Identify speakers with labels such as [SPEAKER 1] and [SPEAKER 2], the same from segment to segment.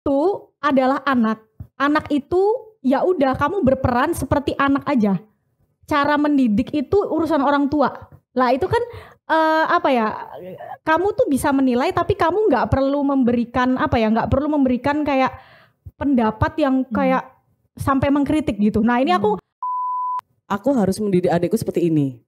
[SPEAKER 1] itu adalah anak. Anak itu ya udah kamu berperan seperti anak aja. Cara mendidik itu urusan orang tua. Lah itu kan eh, apa ya? Kamu tuh bisa menilai tapi kamu nggak perlu memberikan apa ya? nggak perlu memberikan kayak pendapat yang kayak sampai mengkritik gitu. Nah ini aku
[SPEAKER 2] aku harus mendidik adikku seperti ini.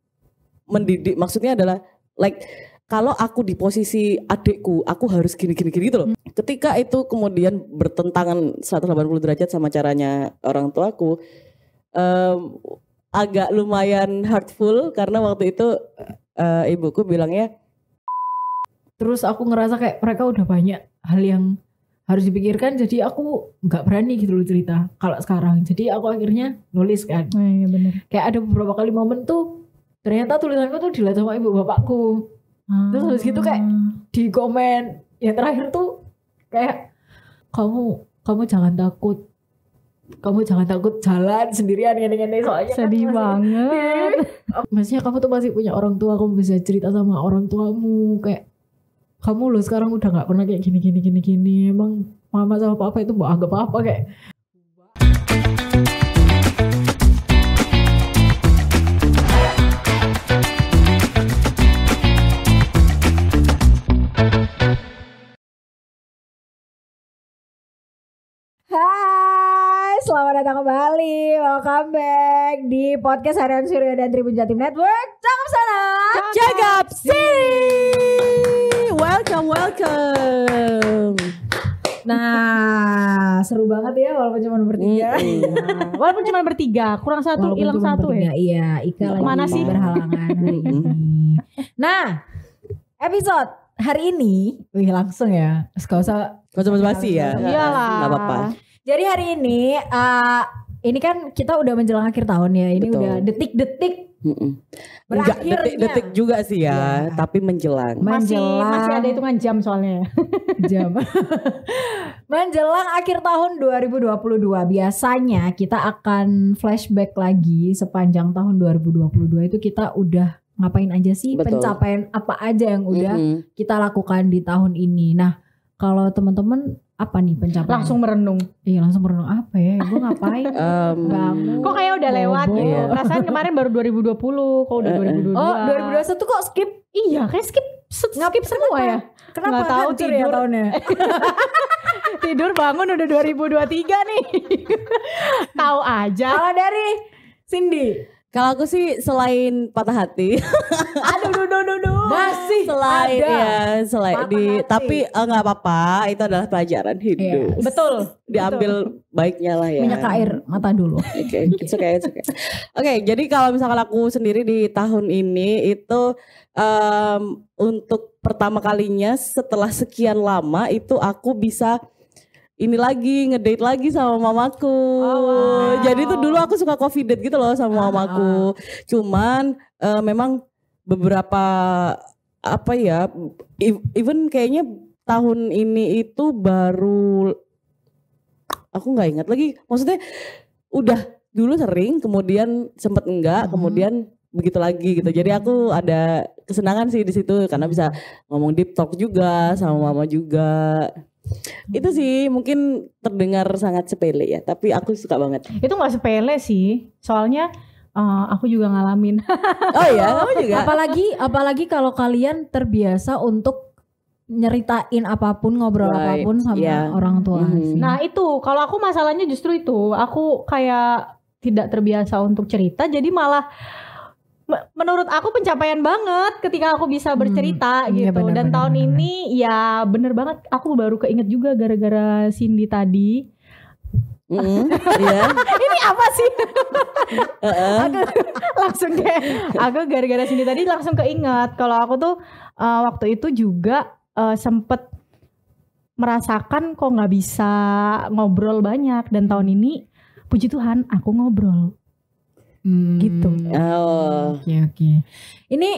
[SPEAKER 2] Mendidik maksudnya adalah like kalau aku di posisi adikku, aku harus gini gini gitu loh. Ketika itu kemudian bertentangan 180 derajat sama caranya orang tuaku, em, agak lumayan hurtful karena waktu itu eh, ibuku bilangnya
[SPEAKER 3] Terus aku ngerasa kayak mereka udah banyak hal yang harus dipikirkan jadi aku nggak berani gitu loh cerita kalau sekarang. Jadi aku akhirnya nulis kan.
[SPEAKER 1] Nah, iya bener.
[SPEAKER 3] Kayak ada beberapa kali momen tuh ternyata tulisanku tuh dilihat sama ibu bapakku. Terus habis gitu kayak di komen yang terakhir tuh kayak kamu kamu jangan takut. Kamu jangan takut jalan sendirian gini-gini soalnya kan
[SPEAKER 1] sedih
[SPEAKER 3] masih-
[SPEAKER 1] banget.
[SPEAKER 3] maksudnya kamu tuh masih punya orang tua kamu bisa cerita sama orang tuamu. Kayak kamu loh sekarang udah nggak pernah kayak gini gini gini gini. Emang mama sama papa itu mau anggap apa? Kayak selamat datang kembali. Welcome back di podcast Harian Surya dan Tribun Jatim Network. Cakep sana.
[SPEAKER 2] Jagap City. Welcome, welcome.
[SPEAKER 3] Nah, seru banget ya walaupun cuma bertiga.
[SPEAKER 2] Mm-mm.
[SPEAKER 1] Walaupun cuma bertiga, kurang satu, hilang satu
[SPEAKER 3] bertiga,
[SPEAKER 1] ya.
[SPEAKER 3] Iya, Ika lagi
[SPEAKER 1] Mana sih?
[SPEAKER 3] berhalangan hari ini. Nah, episode hari ini, wih langsung ya. Gak usah.
[SPEAKER 2] Gak usah basi ya.
[SPEAKER 1] Iyalah.
[SPEAKER 2] Gak apa-apa.
[SPEAKER 3] Jadi hari ini, eh, ini kan kita udah menjelang akhir tahun ya. Ini
[SPEAKER 2] Betul.
[SPEAKER 3] udah detik-detik
[SPEAKER 2] Mm-mm. Enggak detik-detik juga sih ya,
[SPEAKER 3] Iya.
[SPEAKER 2] tapi menjelang.
[SPEAKER 1] Masih
[SPEAKER 3] menjelang
[SPEAKER 1] masih ada hitungan jam soalnya.
[SPEAKER 3] jam. Menjelang akhir tahun 2022 biasanya kita akan flashback lagi sepanjang tahun 2022 itu kita udah ngapain aja sih
[SPEAKER 2] Betul.
[SPEAKER 3] pencapaian apa aja yang udah
[SPEAKER 2] Mm-mm.
[SPEAKER 3] kita lakukan di tahun ini. Nah, kalau teman-teman apa nih pencapaian?
[SPEAKER 1] Langsung merenung.
[SPEAKER 3] Iya, langsung merenung apa ya? Gue ngapain?
[SPEAKER 2] Em,
[SPEAKER 3] Bangun.
[SPEAKER 1] Kok kayak udah lewat gitu.
[SPEAKER 2] Iya.
[SPEAKER 1] Perasaan kemarin baru 2020, kok udah
[SPEAKER 2] Eh, eh.
[SPEAKER 1] 2022.
[SPEAKER 3] Oh, 2021 kok skip?
[SPEAKER 1] Iya, kayak skip skip semua ya.
[SPEAKER 3] Kenapa
[SPEAKER 1] Nggak tahu,
[SPEAKER 3] ya
[SPEAKER 1] tidur.
[SPEAKER 3] tahunnya?
[SPEAKER 1] Tidur bangun udah 2023 nih. Tahu aja.
[SPEAKER 3] Kalau dari Cindy,
[SPEAKER 2] Kalau aku sih selain patah hati,
[SPEAKER 3] aduh, duh, duh, duh, duh. masih
[SPEAKER 2] selain
[SPEAKER 3] ada.
[SPEAKER 2] ya, selain
[SPEAKER 3] Patah
[SPEAKER 2] di,
[SPEAKER 3] hati.
[SPEAKER 2] tapi eh, nggak apa-apa, itu adalah pelajaran hidup.
[SPEAKER 3] Iya,
[SPEAKER 1] Betul.
[SPEAKER 2] Diambil baiknya lah ya.
[SPEAKER 3] minyak air mata dulu.
[SPEAKER 2] Oke, okay, it's okay. Oke, jadi kalau misalkan aku sendiri di tahun ini itu em, untuk pertama kalinya setelah sekian lama itu aku bisa ini lagi ngedate lagi sama mamaku.
[SPEAKER 1] wow.
[SPEAKER 2] Jadi itu dulu aku suka confident gitu loh sama mamaku. Cuman eh, memang beberapa apa ya even kayaknya tahun ini itu baru aku nggak ingat lagi maksudnya udah dulu sering kemudian sempet enggak
[SPEAKER 3] Mhm.
[SPEAKER 2] kemudian begitu lagi gitu jadi aku ada kesenangan sih di situ karena bisa ngomong deep talk juga sama mama juga itu sih mungkin terdengar sangat sepele ya tapi aku suka banget
[SPEAKER 1] Itu nggak sepele sih. Soalnya eh, aku juga ngalamin.
[SPEAKER 2] oh iya kamu juga
[SPEAKER 3] Apalagi apalagi kalau kalian terbiasa untuk nyeritain apa pun, ngobrol
[SPEAKER 2] Right,
[SPEAKER 3] apa pun sama
[SPEAKER 2] iya.
[SPEAKER 3] orang tua.
[SPEAKER 2] Mhm.
[SPEAKER 3] sih.
[SPEAKER 1] Nah itu kalau aku masalahnya justru itu aku kayak tidak terbiasa untuk cerita jadi malah menurut aku pencapaian banget ketika aku bisa bercerita
[SPEAKER 3] Hmm,
[SPEAKER 1] gitu.
[SPEAKER 3] benar,
[SPEAKER 1] dan
[SPEAKER 3] benar,
[SPEAKER 1] tahun
[SPEAKER 3] benar.
[SPEAKER 1] ini ya bener banget. Aku baru keinget juga gara-gara Cindy tadi.
[SPEAKER 2] Mm-mm, iya.
[SPEAKER 1] Ini apa sih?
[SPEAKER 2] Heeh.
[SPEAKER 1] aku langsung kayak aku gara-gara Cindy tadi langsung keinget. Kalau aku tuh eh, waktu itu juga eh, sempet merasakan kok nggak bisa ngobrol banyak. Dan tahun ini puji Tuhan aku ngobrol
[SPEAKER 3] Hmm,
[SPEAKER 1] gitu.
[SPEAKER 2] oh
[SPEAKER 3] Oke oke. Ini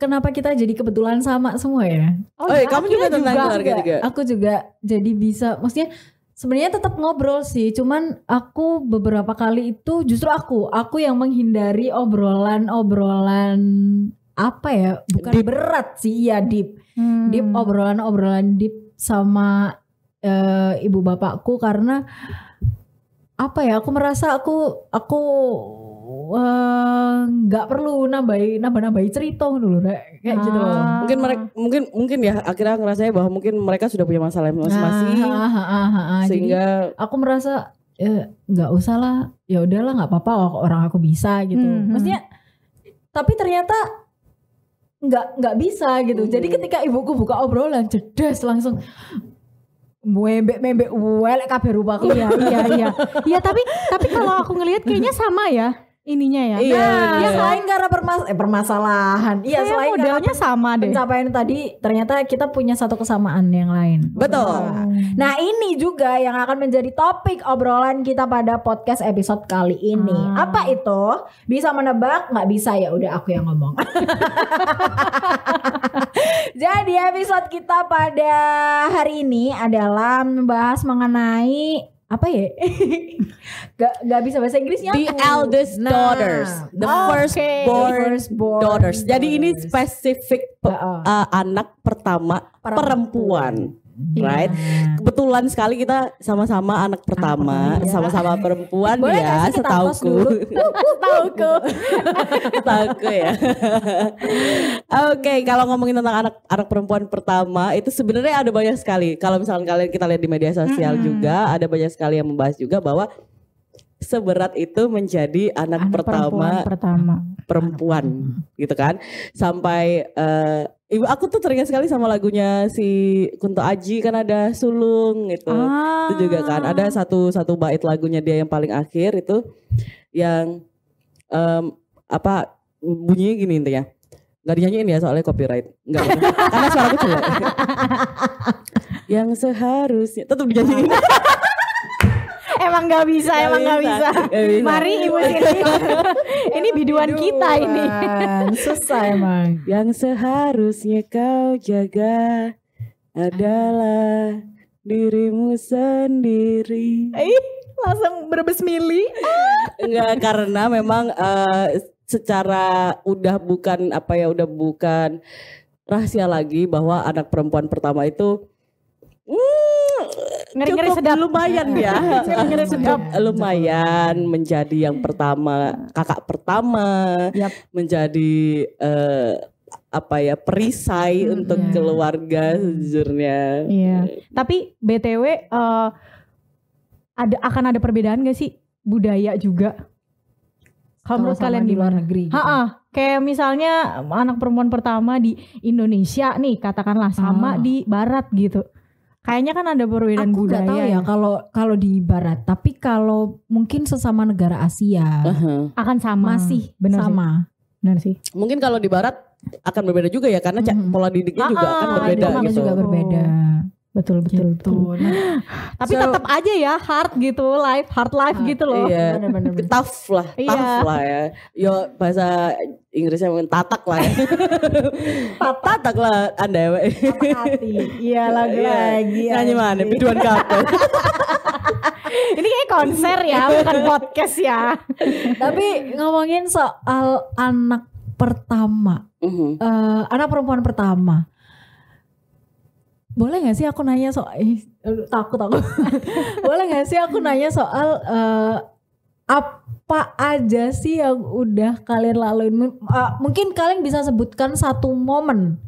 [SPEAKER 3] kenapa kita jadi kebetulan sama semua ya?
[SPEAKER 2] Oh, iya, kamu juga tentang keluarga juga.
[SPEAKER 3] Aku juga jadi bisa, maksudnya sebenarnya tetap ngobrol sih. Cuman aku beberapa kali itu justru aku, aku yang menghindari obrolan-obrolan apa ya? Bukan
[SPEAKER 2] Deep.
[SPEAKER 3] berat sih, iya deep.
[SPEAKER 1] Hmm.
[SPEAKER 3] Deep obrolan-obrolan deep sama eh, ibu bapakku karena apa ya? Aku merasa aku aku eh, nggak perlu nambahi nambah nambahi cerita dulu rek kayak gitu loh.
[SPEAKER 1] Ah.
[SPEAKER 2] Mungkin mereka mungkin mungkin ya akhirnya ngerasanya bahwa mungkin mereka sudah punya masalah masing-masing
[SPEAKER 3] Ah, ah, ah, ah, ah. Jadi,
[SPEAKER 2] sehingga
[SPEAKER 3] aku merasa eh, nggak usah lah ya udahlah nggak apa-apa kok orang aku bisa gitu
[SPEAKER 1] Hmm, hmm.
[SPEAKER 3] maksudnya tapi ternyata nggak nggak bisa gitu jadi
[SPEAKER 2] Hmm.
[SPEAKER 3] ketika ibuku buka obrolan jedes langsung membek membek welek kabeh rupaku
[SPEAKER 1] iya iya iya iya tapi tapi kalau aku ngelihat kayaknya sama ya ininya ya
[SPEAKER 2] Iya,
[SPEAKER 3] nah,
[SPEAKER 2] bener.
[SPEAKER 3] ya selain karena permas eh, permasalahan iya
[SPEAKER 1] Kayak
[SPEAKER 3] selain
[SPEAKER 1] modelnya sama deh
[SPEAKER 3] pencapaian tadi ternyata kita punya satu kesamaan yang lain
[SPEAKER 2] betul.
[SPEAKER 3] Nah ini juga yang akan menjadi topik obrolan kita pada podcast episode kali ini.
[SPEAKER 1] Ah.
[SPEAKER 3] Apa itu? Bisa menebak? Nggak bisa ya udah aku yang ngomong. Jadi episode kita pada hari ini adalah membahas mengenai apa ya? gak, gak bisa bahasa Inggrisnya.
[SPEAKER 2] The eldest
[SPEAKER 3] Nah,
[SPEAKER 2] daughters, the
[SPEAKER 3] oke.
[SPEAKER 2] firstborn
[SPEAKER 3] Firstborn
[SPEAKER 2] daughters. Jadi ini
[SPEAKER 3] daughters.
[SPEAKER 2] spesifik pe-
[SPEAKER 3] Heeh.
[SPEAKER 2] uh, anak pertama perempuan. Right?
[SPEAKER 3] Iya.
[SPEAKER 2] Kebetulan sekali kita sama-sama anak pertama,
[SPEAKER 3] pertama, ya.
[SPEAKER 2] sama-sama perempuan
[SPEAKER 3] Boleh
[SPEAKER 2] ya, setauku.
[SPEAKER 3] Setauku.
[SPEAKER 2] Setauku ya. Oke, kalau ngomongin tentang anak anak perempuan pertama itu sebenarnya ada banyak sekali. Kalau misalkan kalian kita lihat di media sosial
[SPEAKER 1] Mm-mm.
[SPEAKER 2] juga ada banyak sekali yang membahas juga bahwa seberat itu menjadi anak,
[SPEAKER 1] Anak
[SPEAKER 2] pertama
[SPEAKER 1] pertama
[SPEAKER 2] perempuan gitu kan sampai eh, ibu aku tuh teringat sekali sama lagunya si Kunto Aji kan ada sulung gitu.
[SPEAKER 1] Ah.
[SPEAKER 2] itu juga kan ada satu satu bait lagunya dia yang paling akhir itu yang em, apa bunyinya gini intinya. Nggak dinyanyiin ya soalnya copyright. Nggak apa-apa. karena suaraku jelek. Yang seharusnya tetap dinyanyiin
[SPEAKER 1] emang nggak bisa
[SPEAKER 2] Nggak
[SPEAKER 1] emang nggak bisa.
[SPEAKER 2] Nggak bisa.
[SPEAKER 1] mari ibu sini ini biduan kita ini.
[SPEAKER 3] Susah emang.
[SPEAKER 2] Yang seharusnya kau jaga adalah dirimu sendiri.
[SPEAKER 1] Ih, langsung berbes mili
[SPEAKER 2] Enggak karena memang eh, secara udah bukan apa ya udah bukan rahasia lagi bahwa anak perempuan pertama itu hmm,
[SPEAKER 1] Ngeri-ngeri
[SPEAKER 2] cukup
[SPEAKER 1] sedap.
[SPEAKER 2] lumayan ya
[SPEAKER 1] Ngeri-ngeri sedap.
[SPEAKER 2] lumayan menjadi yang pertama kakak pertama
[SPEAKER 1] Yap.
[SPEAKER 2] menjadi eh, apa ya perisai
[SPEAKER 1] Hmm,
[SPEAKER 2] untuk
[SPEAKER 3] iya.
[SPEAKER 2] keluarga sejujurnya
[SPEAKER 1] Iya. Tapi BTW eh, ada akan ada perbedaan gak sih budaya juga? Kalau menurut kalian
[SPEAKER 3] di luar negeri. gitu.
[SPEAKER 1] Ha-ha, kayak misalnya anak perempuan pertama di Indonesia nih katakanlah sama
[SPEAKER 3] Ah.
[SPEAKER 1] di barat gitu. Kayaknya kan ada perbedaan
[SPEAKER 3] Aku nggak
[SPEAKER 1] budaya.
[SPEAKER 3] tahu ya kalau kalau di barat, tapi kalau mungkin sesama negara Asia
[SPEAKER 2] Aha.
[SPEAKER 1] Akan sama.
[SPEAKER 3] masih
[SPEAKER 1] Bener sih.
[SPEAKER 3] sama.
[SPEAKER 1] Benar sih.
[SPEAKER 2] mungkin kalau di barat akan berbeda juga ya karena
[SPEAKER 3] Mhm.
[SPEAKER 2] pola didiknya juga
[SPEAKER 1] Ah,
[SPEAKER 2] kan
[SPEAKER 1] ah,
[SPEAKER 2] berbeda gitu
[SPEAKER 3] juga berbeda.
[SPEAKER 1] Betul betul
[SPEAKER 3] Gitu.
[SPEAKER 1] betul.
[SPEAKER 3] Nah,
[SPEAKER 1] Tapi
[SPEAKER 2] So-
[SPEAKER 1] tetap aja ya hard gitu, life hard life
[SPEAKER 3] Hard,
[SPEAKER 1] gitu loh.
[SPEAKER 2] Iya,
[SPEAKER 3] bener-bener.
[SPEAKER 2] tough lah,
[SPEAKER 1] Iya.
[SPEAKER 2] tough lah ya. Yo bahasa Inggrisnya mungkin tatak lah ya. tatak lah anda ya.
[SPEAKER 3] hati. Iya lagi
[SPEAKER 2] Iya.
[SPEAKER 3] lagi.
[SPEAKER 2] Nyanyi mana?
[SPEAKER 3] anjing.
[SPEAKER 2] Biduan kapan?
[SPEAKER 1] Ini kayak konser ya, bukan podcast ya.
[SPEAKER 3] Tapi ngomongin soal anak pertama,
[SPEAKER 2] Mhm.
[SPEAKER 3] eh, anak perempuan pertama. Boleh gak sih aku nanya soal aduh, takut aku. Boleh gak sih aku nanya soal eh, apa aja sih yang udah kalian laluin? M- eh, mungkin kalian bisa sebutkan satu momen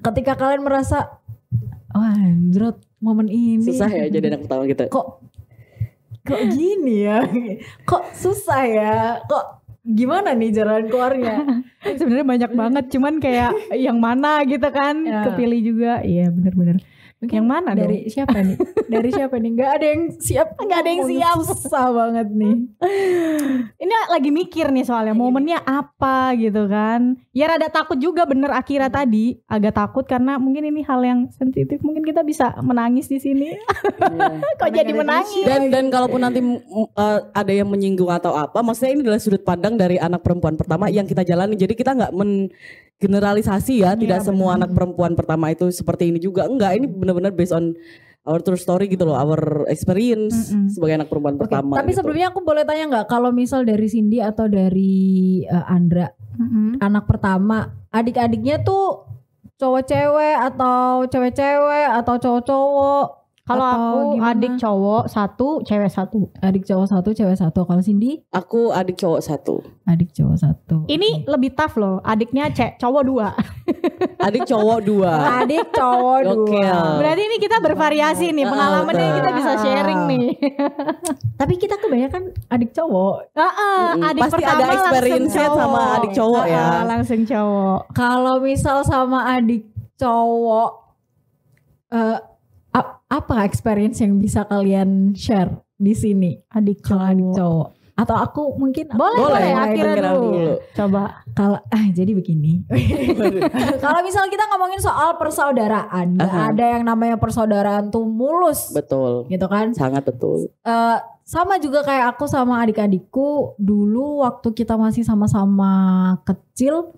[SPEAKER 3] ketika kalian merasa wah anjrot momen ini
[SPEAKER 2] Susah ya jadi anak pertama gitu.
[SPEAKER 3] kok kok gini ya kok susah ya kok gimana nih jalan keluarnya
[SPEAKER 1] Sebenarnya banyak banget, cuman kayak yang mana gitu kan,
[SPEAKER 3] Ya.
[SPEAKER 1] kepilih juga. Iya bener-bener.
[SPEAKER 3] Mungkin
[SPEAKER 1] Yang mana
[SPEAKER 3] dari siapa nih dari siapa nih nggak ada yang siap
[SPEAKER 1] Nggak ada yang siap.
[SPEAKER 3] susah banget nih
[SPEAKER 1] Ini lagi mikir nih soalnya momennya apa gitu kan. Ya rada takut juga bener Akira tadi, agak takut karena mungkin ini hal yang sensitif. Mungkin kita bisa menangis di sini.
[SPEAKER 2] Iya.
[SPEAKER 1] Kok
[SPEAKER 3] Karena
[SPEAKER 1] jadi menangis?
[SPEAKER 2] Dan dan kalaupun nanti uh, ada yang menyinggung atau apa, maksudnya ini adalah sudut pandang dari anak perempuan pertama yang kita jalani. Jadi kita nggak mengeneralisasi ya, tidak semua anak perempuan pertama itu seperti ini juga. Enggak, ini benar-benar based on our true story gitu loh, our experience
[SPEAKER 1] Mm-mm.
[SPEAKER 2] sebagai anak perempuan
[SPEAKER 3] Oke,
[SPEAKER 2] pertama.
[SPEAKER 3] tapi
[SPEAKER 2] gitu.
[SPEAKER 3] sebelumnya aku boleh tanya nggak kalau misal dari Cindy atau dari eh, Andra
[SPEAKER 1] Mm-mm.
[SPEAKER 3] anak pertama adik-adiknya tuh cowok cewek atau cewek cewek atau cowok cowok
[SPEAKER 1] Kalau aku
[SPEAKER 3] gimana?
[SPEAKER 1] adik cowok satu, cewek satu.
[SPEAKER 3] Adik cowok satu, cewek satu. Kalau Cindy,
[SPEAKER 2] Aku adik cowok satu.
[SPEAKER 3] adik cowok satu.
[SPEAKER 1] Ini lebih tough loh. Adiknya cek cowok dua.
[SPEAKER 2] Adik cowok dua.
[SPEAKER 3] adik cowok dua.
[SPEAKER 1] Berarti ini kita bervariasi nih
[SPEAKER 2] Ah,
[SPEAKER 1] pengalamannya
[SPEAKER 2] betul.
[SPEAKER 1] kita bisa sharing nih.
[SPEAKER 3] Tapi kita kebanyakan adik cowok.
[SPEAKER 1] Ah, ah,
[SPEAKER 2] Mm-mm.
[SPEAKER 1] adik
[SPEAKER 2] Pasti
[SPEAKER 1] pertama
[SPEAKER 2] ada
[SPEAKER 1] langsung
[SPEAKER 2] experience
[SPEAKER 1] cowok.
[SPEAKER 2] sama adik cowok ya.
[SPEAKER 1] Ah, langsung cowok.
[SPEAKER 3] Kalau misal sama adik cowok, eh, ap- apa experience yang bisa kalian share di sini?
[SPEAKER 1] Adik cowok.
[SPEAKER 3] adik cowok. Atau aku mungkin aku
[SPEAKER 1] Boleh,
[SPEAKER 2] Boleh,
[SPEAKER 1] boleh. Akhirnya dulu.
[SPEAKER 2] dulu.
[SPEAKER 1] Coba.
[SPEAKER 3] Kalau ah jadi begini. Kalau misal kita ngomongin soal persaudaraan, nggak
[SPEAKER 2] Aha.
[SPEAKER 3] ada yang namanya persaudaraan tuh mulus,
[SPEAKER 2] Betul.
[SPEAKER 3] gitu kan?
[SPEAKER 2] Sangat betul.
[SPEAKER 3] Eh, sama juga kayak aku sama adik-adikku dulu waktu kita masih sama-sama kecil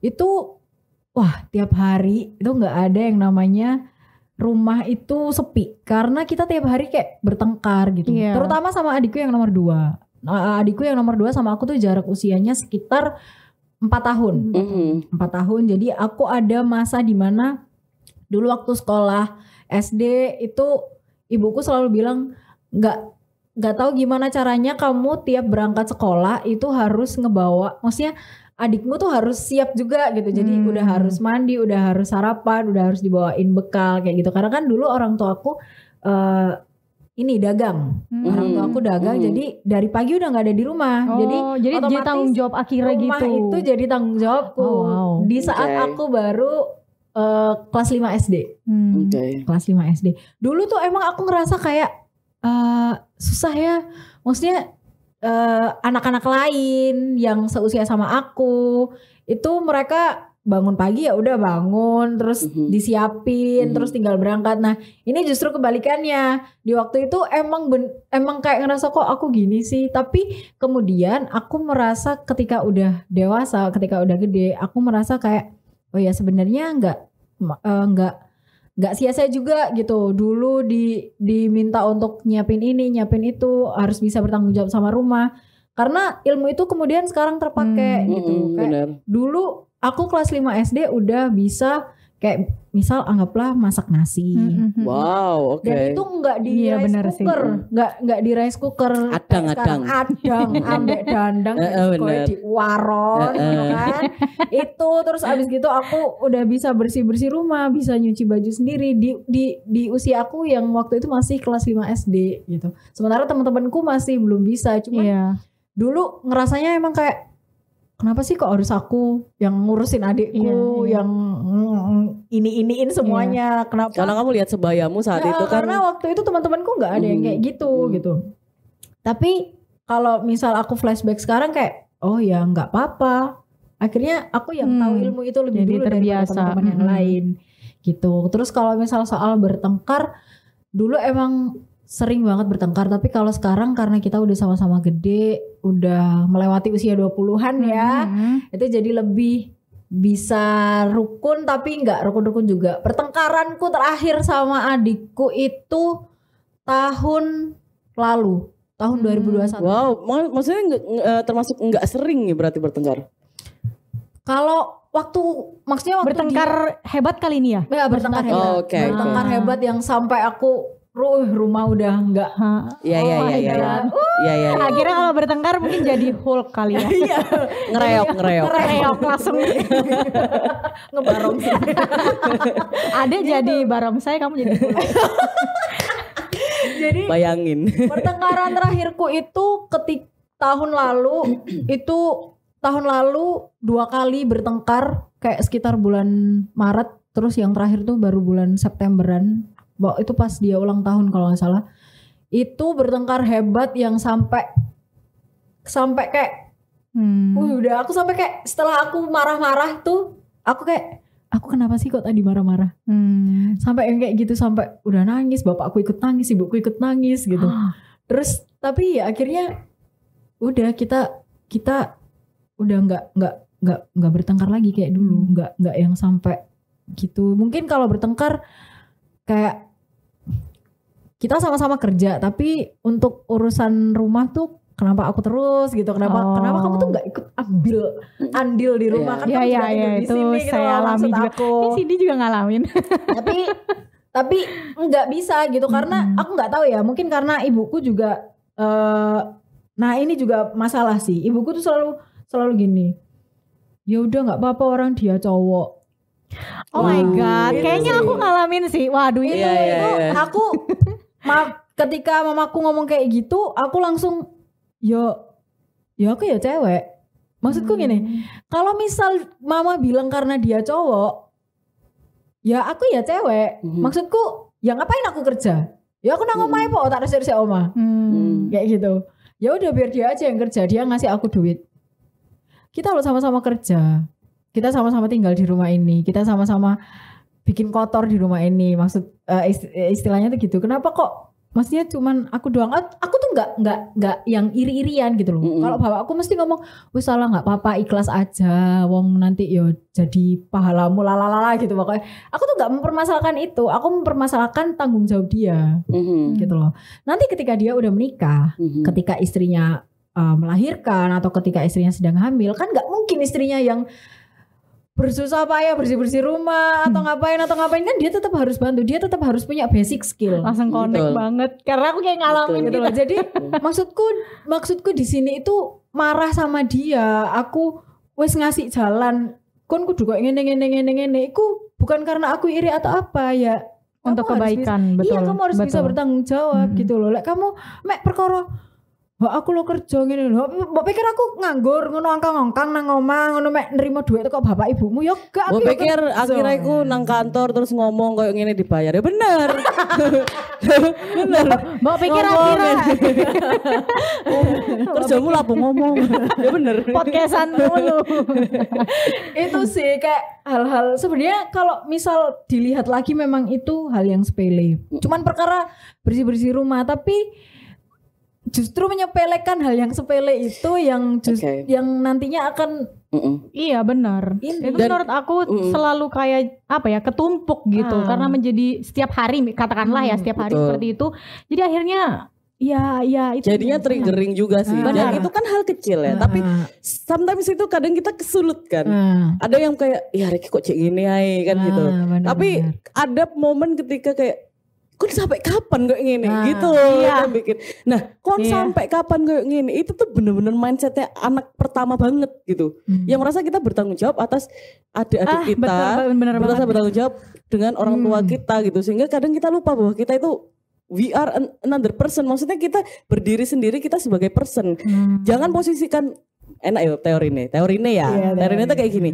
[SPEAKER 3] itu wah tiap hari itu nggak ada yang namanya rumah itu sepi. Karena kita tiap hari kayak bertengkar gitu.
[SPEAKER 1] Iya.
[SPEAKER 3] terutama sama adikku yang nomor dua. Nah, adikku yang nomor dua sama aku tuh jarak usianya sekitar empat tahun.
[SPEAKER 2] Mhm.
[SPEAKER 3] empat tahun. Jadi aku ada masa di mana dulu waktu sekolah SD itu ibuku selalu bilang nggak nggak tahu gimana caranya kamu tiap berangkat sekolah itu harus ngebawa maksudnya adikmu tuh harus siap juga gitu jadi
[SPEAKER 1] Hmm.
[SPEAKER 3] udah harus mandi udah harus sarapan udah harus dibawain bekal kayak gitu karena kan dulu orang tua aku eh, ini dagang
[SPEAKER 1] Hmm.
[SPEAKER 3] orang tua aku dagang
[SPEAKER 2] Hmm.
[SPEAKER 3] jadi dari pagi udah nggak ada di rumah
[SPEAKER 1] Oh,
[SPEAKER 3] jadi
[SPEAKER 1] jadi tanggung jawab akhirnya
[SPEAKER 3] rumah
[SPEAKER 1] gitu.
[SPEAKER 3] itu jadi tanggung jawabku
[SPEAKER 1] Oh, wow.
[SPEAKER 3] di saat
[SPEAKER 2] Oke.
[SPEAKER 3] aku baru eh, kelas 5 SD
[SPEAKER 1] Hmm.
[SPEAKER 2] Oke.
[SPEAKER 3] kelas 5 SD dulu tuh emang aku ngerasa kayak eh, susah ya maksudnya eh, anak-anak lain yang seusia sama aku itu mereka bangun pagi ya udah bangun terus
[SPEAKER 2] Mhm.
[SPEAKER 3] disiapin
[SPEAKER 2] Mhm.
[SPEAKER 3] terus tinggal berangkat nah ini justru kebalikannya di waktu itu emang ben- emang kayak ngerasa kok aku gini sih tapi kemudian aku merasa ketika udah dewasa ketika udah gede aku merasa kayak oh ya sebenarnya nggak eh, nggak nggak sia-sia juga gitu. Dulu di diminta untuk nyiapin ini nyiapin itu harus bisa bertanggung jawab sama rumah. Karena ilmu itu kemudian sekarang terpakai
[SPEAKER 1] Hmm,
[SPEAKER 3] gitu.
[SPEAKER 2] Mhm,
[SPEAKER 3] kayak
[SPEAKER 2] benar.
[SPEAKER 3] dulu aku kelas 5 SD udah bisa kayak misal anggaplah masak nasi
[SPEAKER 1] Hmm, hmm, hmm.
[SPEAKER 2] Wow, oke.
[SPEAKER 3] dan itu nggak di
[SPEAKER 1] Iya,
[SPEAKER 3] rice
[SPEAKER 1] benar sih.
[SPEAKER 3] cooker nggak nggak di rice cooker
[SPEAKER 2] Adang, adang.
[SPEAKER 3] adang ambek dandang terus
[SPEAKER 2] bener.
[SPEAKER 3] di waron
[SPEAKER 2] Eh,
[SPEAKER 3] gitu kan itu terus abis gitu aku udah bisa bersih bersih rumah bisa nyuci baju sendiri di di di usia aku yang waktu itu masih kelas 5 SD gitu sementara teman-temanku masih belum bisa cuma
[SPEAKER 1] Iya.
[SPEAKER 3] dulu ngerasanya emang kayak kenapa sih kok harus aku yang ngurusin adikku
[SPEAKER 1] Iya, iya.
[SPEAKER 3] yang mm, ini iniin semuanya kenapa
[SPEAKER 2] Karena kamu lihat sebayamu saat
[SPEAKER 3] Ya,
[SPEAKER 2] itu kan
[SPEAKER 3] karena waktu itu teman-temanku nggak ada yang
[SPEAKER 2] Hmm.
[SPEAKER 3] kayak gitu
[SPEAKER 2] Hmm.
[SPEAKER 3] gitu tapi kalau misal aku flashback sekarang kayak oh ya nggak apa-apa akhirnya aku yang
[SPEAKER 1] Hmm.
[SPEAKER 3] tahu ilmu itu lebih
[SPEAKER 1] Jadi
[SPEAKER 3] dulu daripada
[SPEAKER 1] terbiasa.
[SPEAKER 3] teman-teman yang
[SPEAKER 1] Hmm.
[SPEAKER 3] lain gitu terus kalau misal soal bertengkar dulu emang sering banget bertengkar tapi kalau sekarang karena kita udah sama-sama gede udah melewati usia 20-an ya
[SPEAKER 1] Hmm.
[SPEAKER 3] itu jadi lebih bisa rukun tapi nggak rukun-rukun juga. Pertengkaranku terakhir sama adikku itu tahun lalu, tahun
[SPEAKER 1] Hmm.
[SPEAKER 3] 2021.
[SPEAKER 2] Wow, mak- maksudnya nggak- eh, termasuk nggak sering ya berarti bertengkar.
[SPEAKER 3] Kalau waktu maksudnya waktu
[SPEAKER 1] Bertengkar hebat kali ini ya?
[SPEAKER 3] dia, ya bertengkar hebat.
[SPEAKER 2] Oh, oke,
[SPEAKER 3] bertengkar
[SPEAKER 1] oke.
[SPEAKER 3] hebat yang sampai aku ruh rumah udah nggak
[SPEAKER 1] Hah.
[SPEAKER 2] Iya iya
[SPEAKER 3] Oh
[SPEAKER 2] iya
[SPEAKER 3] my
[SPEAKER 2] iya.
[SPEAKER 3] God.
[SPEAKER 2] Iya iya. iya.
[SPEAKER 1] Akhirnya kalau bertengkar mungkin jadi Hulk kali ya.
[SPEAKER 3] iya
[SPEAKER 2] Ngereok ngereok.
[SPEAKER 1] Reok langsung.
[SPEAKER 3] ngebarong sih.
[SPEAKER 1] Ada jadi barongsai kamu jadi Hulk.
[SPEAKER 3] Jadi
[SPEAKER 2] Bayangin.
[SPEAKER 3] pertengkaran terakhirku itu ketik tahun lalu itu tahun lalu dua kali bertengkar kayak sekitar bulan Maret terus yang terakhir tuh baru bulan Septemberan itu pas dia ulang tahun kalau nggak salah itu bertengkar hebat yang sampai sampai kayak
[SPEAKER 1] Hmm.
[SPEAKER 3] udah aku sampai kayak setelah aku marah-marah tuh aku kayak aku kenapa sih kok tadi marah-marah
[SPEAKER 1] Hmm.
[SPEAKER 3] sampai yang kayak gitu sampai udah nangis bapakku ikut nangis ibuku ikut nangis gitu terus tapi ya akhirnya udah kita kita udah nggak nggak nggak nggak bertengkar lagi kayak dulu
[SPEAKER 1] Hmm.
[SPEAKER 3] nggak nggak yang sampai gitu mungkin kalau bertengkar kayak kita sama-sama kerja tapi untuk urusan rumah tuh kenapa aku terus gitu kenapa
[SPEAKER 1] Oh.
[SPEAKER 3] kenapa kamu tuh nggak ikut ambil andil di rumah
[SPEAKER 2] Iya.
[SPEAKER 3] kan
[SPEAKER 1] Iya,
[SPEAKER 3] kamu juga tinggal
[SPEAKER 1] iya,
[SPEAKER 3] di
[SPEAKER 1] itu
[SPEAKER 3] sini gitu
[SPEAKER 1] saya
[SPEAKER 3] loh,
[SPEAKER 1] alami juga.
[SPEAKER 3] aku
[SPEAKER 1] Ini Cindy juga ngalamin.
[SPEAKER 3] tapi tapi nggak bisa gitu karena
[SPEAKER 1] Mm-mm.
[SPEAKER 3] aku nggak tahu ya mungkin karena ibuku juga eh nah ini juga masalah sih ibuku tuh selalu selalu gini ya udah nggak apa-apa orang dia cowok
[SPEAKER 1] Oh my god,
[SPEAKER 2] gitu
[SPEAKER 1] kayaknya
[SPEAKER 2] sih.
[SPEAKER 1] aku ngalamin sih. Waduh
[SPEAKER 3] itu
[SPEAKER 1] itu
[SPEAKER 2] Iya, iya,
[SPEAKER 3] itu
[SPEAKER 2] iya.
[SPEAKER 3] aku ma- ketika mamaku ngomong kayak gitu aku langsung yo ya aku ya cewek maksudku gini kalau misal mama bilang karena dia cowok ya aku ya cewek
[SPEAKER 2] Mhm.
[SPEAKER 3] maksudku ya ngapain aku kerja ya aku nang omahe po tak resik-resik oma
[SPEAKER 1] Hmm.
[SPEAKER 3] kayak gitu ya udah biar dia aja yang kerja dia ngasih aku duit kita lo sama-sama kerja kita sama-sama tinggal di rumah ini. Kita sama-sama bikin kotor di rumah ini. Maksud eh, istilahnya tuh gitu. Kenapa kok maksudnya cuman aku doang? Ak- aku tuh nggak nggak nggak yang iri-irian gitu loh.
[SPEAKER 2] Mm-mm.
[SPEAKER 3] kalau bapakku mesti ngomong wis salah nggak apa-apa ikhlas aja. Wong nanti yo jadi pahalamu lalalala gitu pokoknya. Aku tuh nggak mempermasalahkan itu. Aku mempermasalahkan tanggung jawab dia
[SPEAKER 2] Mhm,
[SPEAKER 3] gitu loh. Nanti ketika dia udah menikah
[SPEAKER 2] mhm.
[SPEAKER 3] ketika istrinya uh, melahirkan atau ketika istrinya sedang hamil kan nggak mungkin istrinya yang bersusah payah bersih bersih rumah atau ngapain atau ngapain kan dia tetap harus bantu dia tetap harus punya basic skill
[SPEAKER 1] Langsung connect
[SPEAKER 2] Betul.
[SPEAKER 1] banget. Karena aku kayak ngalamin
[SPEAKER 2] Betul.
[SPEAKER 3] gitu
[SPEAKER 1] gitu.
[SPEAKER 3] loh jadi maksudku maksudku di sini itu marah sama dia aku wes ngasih jalan kon kudu kok ngene ngene ngene ngene iku bukan karena aku iri atau apa ya
[SPEAKER 1] Untuk
[SPEAKER 3] kamu harus bisa-
[SPEAKER 1] kebaikan, betul.
[SPEAKER 3] Iya kamu harus bisa
[SPEAKER 1] betul.
[SPEAKER 3] bertanggung jawab
[SPEAKER 1] Mm-mm.
[SPEAKER 3] gitu loh. Lek kamu mek perkara aku lo kerja ngene lho. Mbok pikir aku nganggur ngono angkang-angkang nang omah ngono mek nerima duit kok bapak ibumu ya gak aku ya
[SPEAKER 2] pikir akhirnya aku nang kantor terus ngomong kayak gini dibayar ya bener. bener.
[SPEAKER 1] Mbak pikir akhirnya
[SPEAKER 2] Kerjamu lah apa ngomong. ya bener.
[SPEAKER 1] podcastan dulu.
[SPEAKER 3] itu sih kayak hal-hal sebenarnya kalau misal dilihat lagi memang itu hal yang sepele. Cuman perkara bersih-bersih rumah tapi justru menyepelekan hal yang sepele itu yang just,
[SPEAKER 2] Oke.
[SPEAKER 3] yang nantinya akan
[SPEAKER 2] Mm-mm.
[SPEAKER 1] iya benar.
[SPEAKER 3] Ini.
[SPEAKER 1] Itu
[SPEAKER 2] Dan-
[SPEAKER 1] menurut aku
[SPEAKER 2] Mm.
[SPEAKER 1] selalu kayak apa ya ketumpuk gitu
[SPEAKER 3] Ah.
[SPEAKER 1] karena menjadi setiap hari katakanlah ya
[SPEAKER 3] Hmm,
[SPEAKER 1] setiap hari
[SPEAKER 2] betul.
[SPEAKER 1] seperti itu. Jadi akhirnya ya ya itu
[SPEAKER 2] Jadinya
[SPEAKER 1] benar.
[SPEAKER 2] triggering juga sih.
[SPEAKER 3] Benar.
[SPEAKER 2] Dan itu kan hal kecil ya. Tapi
[SPEAKER 3] Ah,
[SPEAKER 2] sometimes itu kadang kita kesulut kan.
[SPEAKER 3] ah.
[SPEAKER 2] Ada yang kayak ya Reki kok cek gini aja kan gitu.
[SPEAKER 3] Ah, benar,
[SPEAKER 2] Tapi
[SPEAKER 3] benar.
[SPEAKER 2] ada momen ketika kayak kok sampai kapan kayak gini
[SPEAKER 3] Nah,
[SPEAKER 2] gitu
[SPEAKER 1] iya.
[SPEAKER 2] bikin. Nah, kok
[SPEAKER 1] Iya.
[SPEAKER 2] sampai kapan kayak gini? Itu tuh bener-bener mindsetnya anak pertama banget gitu.
[SPEAKER 3] Hmm.
[SPEAKER 2] Yang merasa kita bertanggung jawab atas adik-adik
[SPEAKER 1] Ah,
[SPEAKER 2] kita,
[SPEAKER 1] betul, benar
[SPEAKER 2] merasa
[SPEAKER 1] banget.
[SPEAKER 2] bertanggung jawab dengan orang tua
[SPEAKER 3] Hmm.
[SPEAKER 2] kita gitu. Sehingga kadang kita lupa bahwa kita itu we are an- another person. Maksudnya kita berdiri sendiri kita sebagai person.
[SPEAKER 3] Hmm.
[SPEAKER 2] Jangan posisikan enak ya teori ini. Teori ini ya.
[SPEAKER 3] Iya,
[SPEAKER 2] teori ini tuh kayak gini.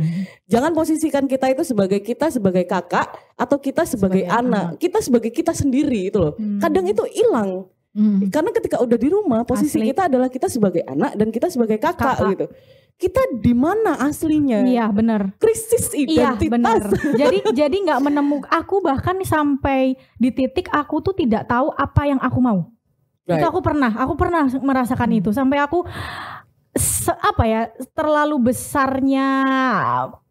[SPEAKER 2] Jangan posisikan kita itu sebagai kita sebagai kakak atau kita sebagai,
[SPEAKER 3] Sebagai
[SPEAKER 2] anak. Kita sebagai kita sendiri itu loh.
[SPEAKER 1] Hmm.
[SPEAKER 2] Kadang itu hilang.
[SPEAKER 3] Hmm.
[SPEAKER 2] Karena ketika udah di rumah posisi
[SPEAKER 1] Asli.
[SPEAKER 2] kita adalah kita sebagai anak dan kita sebagai kakak,
[SPEAKER 1] Kakak.
[SPEAKER 2] gitu. Kita di mana aslinya?
[SPEAKER 1] Iya benar.
[SPEAKER 2] Krisis
[SPEAKER 1] Iya
[SPEAKER 2] identitas.
[SPEAKER 1] benar. jadi jadi nggak menemukan aku bahkan sampai di titik aku tuh tidak tahu apa yang aku mau.
[SPEAKER 2] Right.
[SPEAKER 1] Itu aku pernah, aku pernah merasakan itu sampai aku se- apa ya terlalu besarnya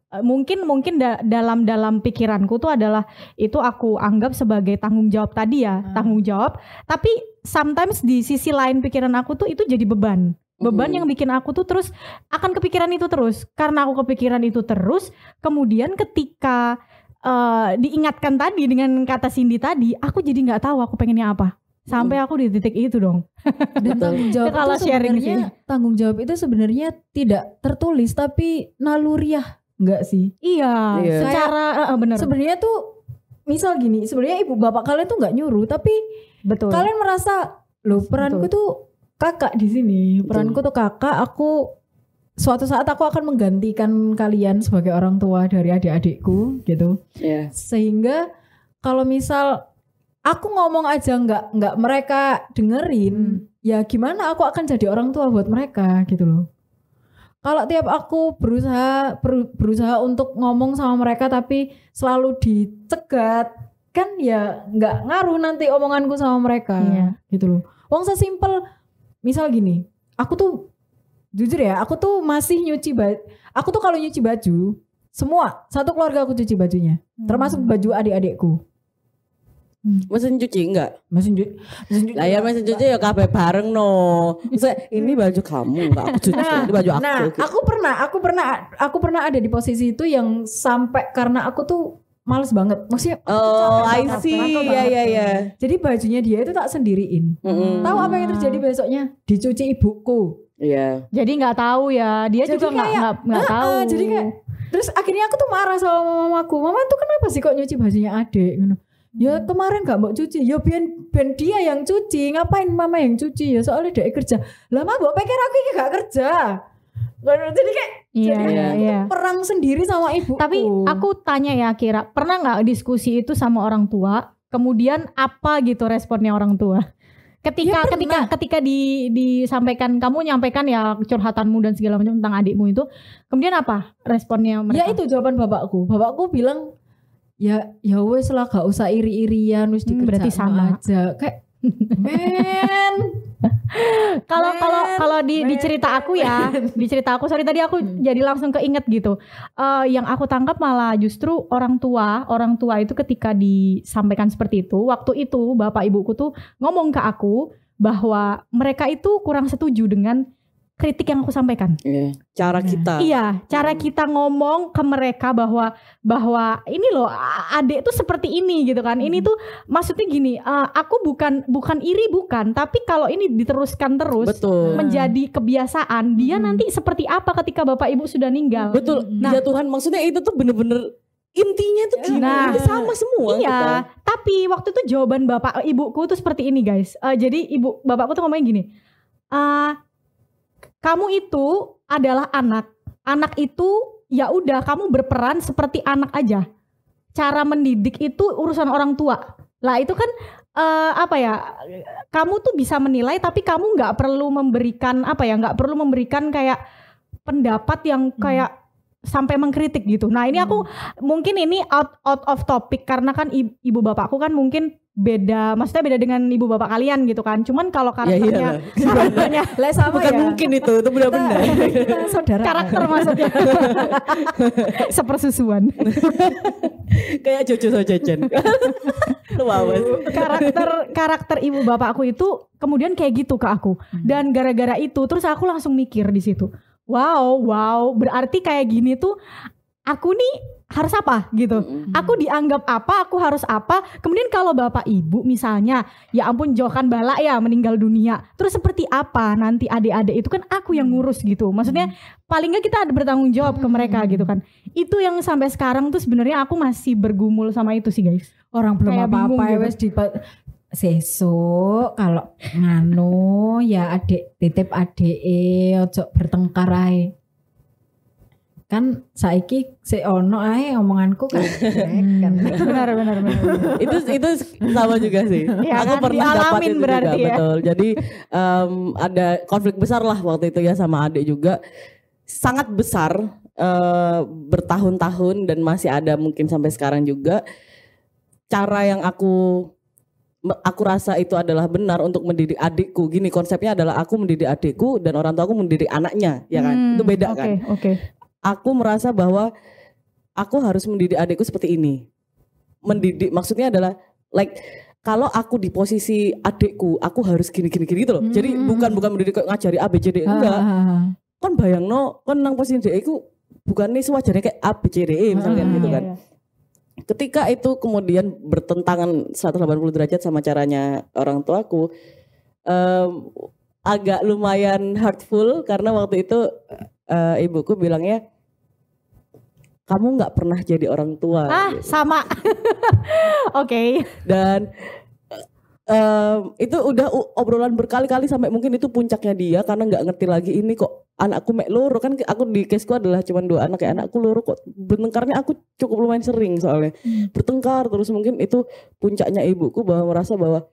[SPEAKER 1] eh, mungkin mungkin da- dalam dalam pikiranku tuh adalah itu aku anggap sebagai tanggung jawab tadi ya
[SPEAKER 3] Hmm.
[SPEAKER 1] tanggung jawab tapi sometimes di sisi lain pikiran aku tuh itu jadi beban beban
[SPEAKER 2] Mhm.
[SPEAKER 1] yang bikin aku tuh terus akan kepikiran itu terus karena aku kepikiran itu terus kemudian ketika eh, diingatkan tadi dengan kata Cindy tadi aku jadi nggak tahu aku pengennya apa sampai aku di titik itu dong
[SPEAKER 3] Dan
[SPEAKER 2] Betul.
[SPEAKER 3] tanggung jawab
[SPEAKER 1] Itu kalau
[SPEAKER 3] itu
[SPEAKER 1] sharing
[SPEAKER 3] sebenarnya tanggung jawab itu sebenarnya tidak tertulis tapi naluriah enggak sih?
[SPEAKER 1] iya
[SPEAKER 2] Iya.
[SPEAKER 1] secara eh, benar
[SPEAKER 3] Sebenarnya tuh misal gini, sebenarnya ibu bapak kalian tuh nggak nyuruh tapi
[SPEAKER 1] betul
[SPEAKER 3] kalian merasa loh peranku tuh kakak di sini, peranku tuh kakak, aku suatu saat aku akan menggantikan kalian sebagai orang tua dari adik-adikku gitu.
[SPEAKER 2] Iya.
[SPEAKER 3] Sehingga kalau misal aku ngomong aja nggak nggak mereka dengerin, ya gimana aku akan jadi orang tua buat mereka gitu loh. Kalau tiap aku berusaha beru- berusaha untuk ngomong sama mereka tapi selalu dicegat, kan ya nggak ngaruh nanti omonganku sama mereka
[SPEAKER 1] Iya.
[SPEAKER 3] gitu loh. Wong sesimpel misal gini, aku tuh jujur ya, aku tuh masih nyuci baju. Aku tuh kalau nyuci baju, semua satu keluarga aku cuci bajunya, termasuk baju adik-adikku.
[SPEAKER 2] Mesin cuci enggak?
[SPEAKER 3] Mesin cuci, mesin cuci.
[SPEAKER 2] Lah ya mesin cuci ya kabeh bareng no. Maksudnya ini baju kamu enggak aku cuci,
[SPEAKER 3] Nah,
[SPEAKER 2] ini baju aku.
[SPEAKER 3] nah,
[SPEAKER 2] gitu.
[SPEAKER 3] aku pernah, aku pernah, aku pernah ada di posisi itu yang sampai karena aku tuh males banget. Maksudnya
[SPEAKER 2] Oh,
[SPEAKER 3] capek
[SPEAKER 2] I
[SPEAKER 3] banget,
[SPEAKER 2] see.
[SPEAKER 3] nakal
[SPEAKER 2] Ya
[SPEAKER 3] banget.
[SPEAKER 2] ya ya.
[SPEAKER 3] Jadi bajunya dia itu tak sendiriin.
[SPEAKER 2] Mm-mm.
[SPEAKER 3] Tahu apa yang terjadi besoknya? Dicuci ibuku.
[SPEAKER 2] Iya.
[SPEAKER 1] Jadi nggak tahu ya, dia
[SPEAKER 3] Jadi
[SPEAKER 1] juga nggak nggak nggak
[SPEAKER 3] "Ah,
[SPEAKER 1] tahu.
[SPEAKER 3] ah," jadi kayak terus akhirnya aku tuh marah sama mamaku. Mama tuh kenapa sih kok nyuci bajunya adik? Ya kemarin gak mau cuci, ya biar, biar dia yang cuci, ngapain mama yang cuci ya soalnya dia kerja. Lama mbok pikir aku ini gak kerja. Jadi kayak
[SPEAKER 1] Iya,
[SPEAKER 3] jadi
[SPEAKER 1] iya, iya.
[SPEAKER 3] perang sendiri sama ibu.
[SPEAKER 1] Tapi aku tanya ya Kira, pernah nggak diskusi itu sama orang tua? Kemudian apa gitu responnya orang tua? Ketika
[SPEAKER 3] Ya,
[SPEAKER 1] ketika ketika di disampaikan kamu nyampaikan ya curhatanmu dan segala macam tentang adikmu itu, kemudian apa responnya mereka?
[SPEAKER 3] Ya itu jawaban bapakku. Bapakku bilang ya ya wes lah gak usah iri-irian wis
[SPEAKER 1] Hmm, berarti sama.
[SPEAKER 3] aja. Kayak men
[SPEAKER 1] Kalau kalau kalau di di
[SPEAKER 3] men,
[SPEAKER 1] cerita aku ya, di cerita aku sorry tadi aku
[SPEAKER 3] Hmm.
[SPEAKER 1] jadi langsung keinget gitu. Eh yang aku tangkap malah justru orang tua, orang tua itu ketika disampaikan seperti itu, waktu itu bapak ibuku tuh ngomong ke aku bahwa mereka itu kurang setuju dengan kritik yang aku sampaikan.
[SPEAKER 2] Iya. Cara
[SPEAKER 3] Nah.
[SPEAKER 2] kita.
[SPEAKER 1] Iya, cara
[SPEAKER 2] Hmm.
[SPEAKER 1] kita ngomong ke mereka bahwa bahwa ini loh adik tuh seperti ini gitu kan. Ini
[SPEAKER 3] Hmm.
[SPEAKER 1] tuh maksudnya gini, eh, aku bukan bukan iri bukan, tapi kalau ini diteruskan terus
[SPEAKER 2] Betul.
[SPEAKER 1] menjadi kebiasaan, dia
[SPEAKER 3] Hmm.
[SPEAKER 1] nanti seperti apa ketika bapak ibu sudah meninggal?
[SPEAKER 2] Betul.
[SPEAKER 3] Nah.
[SPEAKER 2] ya Tuhan maksudnya itu tuh bener-bener intinya tuh gini.
[SPEAKER 1] Nah.
[SPEAKER 2] Itu sama semua. kita.
[SPEAKER 1] Iya, tapi waktu itu jawaban bapak ibuku tuh seperti ini guys. Eh, jadi ibu bapakku tuh ngomongnya gini, "Eh, kamu itu adalah anak. Anak itu ya udah kamu berperan seperti anak aja. Cara mendidik itu urusan orang tua. Lah itu kan eh, apa ya? Kamu tuh bisa menilai, tapi kamu nggak perlu memberikan apa ya? Nggak perlu memberikan kayak pendapat yang kayak sampai mengkritik gitu. Nah ini aku mungkin ini out out of topic karena kan i- ibu bapakku kan mungkin beda, maksudnya beda dengan ibu bapak kalian gitu kan. Cuman kalau
[SPEAKER 2] Ya
[SPEAKER 1] karakternya,
[SPEAKER 2] iyalah.
[SPEAKER 1] karakternya,
[SPEAKER 3] Lah sama
[SPEAKER 2] Bukan
[SPEAKER 3] ya.
[SPEAKER 2] mungkin itu, itu benar-benar.
[SPEAKER 3] Saudara.
[SPEAKER 1] karakter maksudnya, sepersusuan.
[SPEAKER 2] Kayak Jojo Sojejen. Lu awas.
[SPEAKER 1] karakter karakter ibu bapakku itu kemudian kayak gitu ke aku. Dan gara-gara itu terus aku langsung mikir di situ. Wow, wow, berarti kayak gini tuh aku nih harus apa gitu.
[SPEAKER 2] Mm-mm.
[SPEAKER 1] Aku dianggap apa, aku harus apa. Kemudian kalau bapak ibu misalnya, ya ampun Jokan Bala ya meninggal dunia. Terus seperti apa nanti adik-adik itu kan aku yang ngurus gitu. Maksudnya paling nggak kita ada bertanggung jawab ke mereka gitu kan. Itu yang sampai sekarang tuh sebenarnya aku masih bergumul sama itu sih guys.
[SPEAKER 3] Orang belum apa-apa
[SPEAKER 1] gitu.
[SPEAKER 3] wes di sesuk kalau nganu ya adik titip adik ojo bertengkar ae. Kan saiki si ono ae omonganku kan. kan.
[SPEAKER 1] benar benar benar.
[SPEAKER 2] itu itu sama juga sih.
[SPEAKER 1] Iya
[SPEAKER 2] Aku
[SPEAKER 1] kan,
[SPEAKER 2] pernah dapat itu
[SPEAKER 1] berarti
[SPEAKER 2] juga,
[SPEAKER 1] ya.
[SPEAKER 2] betul. Jadi em, ada konflik besar lah waktu itu ya sama adik juga. Sangat besar eh, bertahun-tahun dan masih ada mungkin sampai sekarang juga. Cara yang aku aku rasa itu adalah benar untuk mendidik adikku. Gini konsepnya adalah aku mendidik adikku dan orang tua aku mendidik anaknya, ya kan?
[SPEAKER 1] Hmm,
[SPEAKER 2] itu beda
[SPEAKER 1] Oke
[SPEAKER 2] kan?
[SPEAKER 1] oke.
[SPEAKER 2] Aku merasa bahwa aku harus mendidik adikku seperti ini. Mendidik maksudnya adalah like kalau aku di posisi adikku, aku harus gini gini gini gitu loh. Jadi
[SPEAKER 3] Hmm.
[SPEAKER 2] bukan bukan mendidik kayak ngajari A B C D enggak.
[SPEAKER 3] Ah,
[SPEAKER 2] Kan bayang no, kan nang posisi adikku bukan nih sewajarnya kayak A B C D E misalnya
[SPEAKER 3] Ah,
[SPEAKER 2] gitu
[SPEAKER 1] Iya,
[SPEAKER 2] kan.
[SPEAKER 1] iya.
[SPEAKER 2] Ketika itu kemudian bertentangan 180 derajat sama caranya orang tuaku, em, agak lumayan hurtful karena waktu itu eh, ibuku bilangnya kamu nggak pernah jadi orang tua
[SPEAKER 1] Ah
[SPEAKER 2] gitu.
[SPEAKER 1] sama. Oke.
[SPEAKER 2] dan em, itu udah obrolan berkali-kali sampai mungkin itu puncaknya dia karena nggak ngerti lagi ini kok anakku mek loro kan aku di caseku adalah cuma dua anak ya anakku loro kok bertengkarnya aku cukup lumayan sering soalnya bertengkar terus mungkin itu puncaknya ibuku bahwa merasa bahwa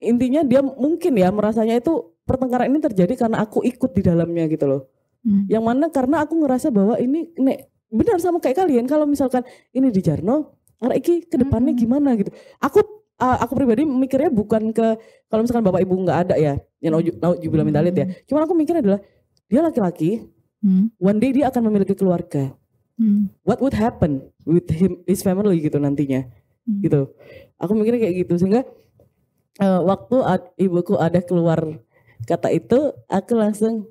[SPEAKER 2] intinya dia mungkin ya merasanya itu pertengkaran ini terjadi karena aku ikut di dalamnya gitu loh
[SPEAKER 3] Hmm.
[SPEAKER 2] yang mana karena aku ngerasa bahwa ini nek benar sama kayak kalian kalau misalkan ini di Jarno arek iki ke depannya
[SPEAKER 3] Hmm.
[SPEAKER 2] gimana gitu aku uh, aku pribadi mikirnya bukan ke kalau misalkan bapak ibu nggak ada ya yang naujubillah min dalit ya cuman aku mikirnya adalah dia laki-laki
[SPEAKER 3] Hmm.
[SPEAKER 2] one day dia akan memiliki keluarga
[SPEAKER 3] Hmm.
[SPEAKER 2] what would happen with him his family gitu nantinya
[SPEAKER 3] Hmm.
[SPEAKER 2] gitu aku mikirnya kayak gitu sehingga eh, waktu ad- ibuku ada keluar kata itu aku langsung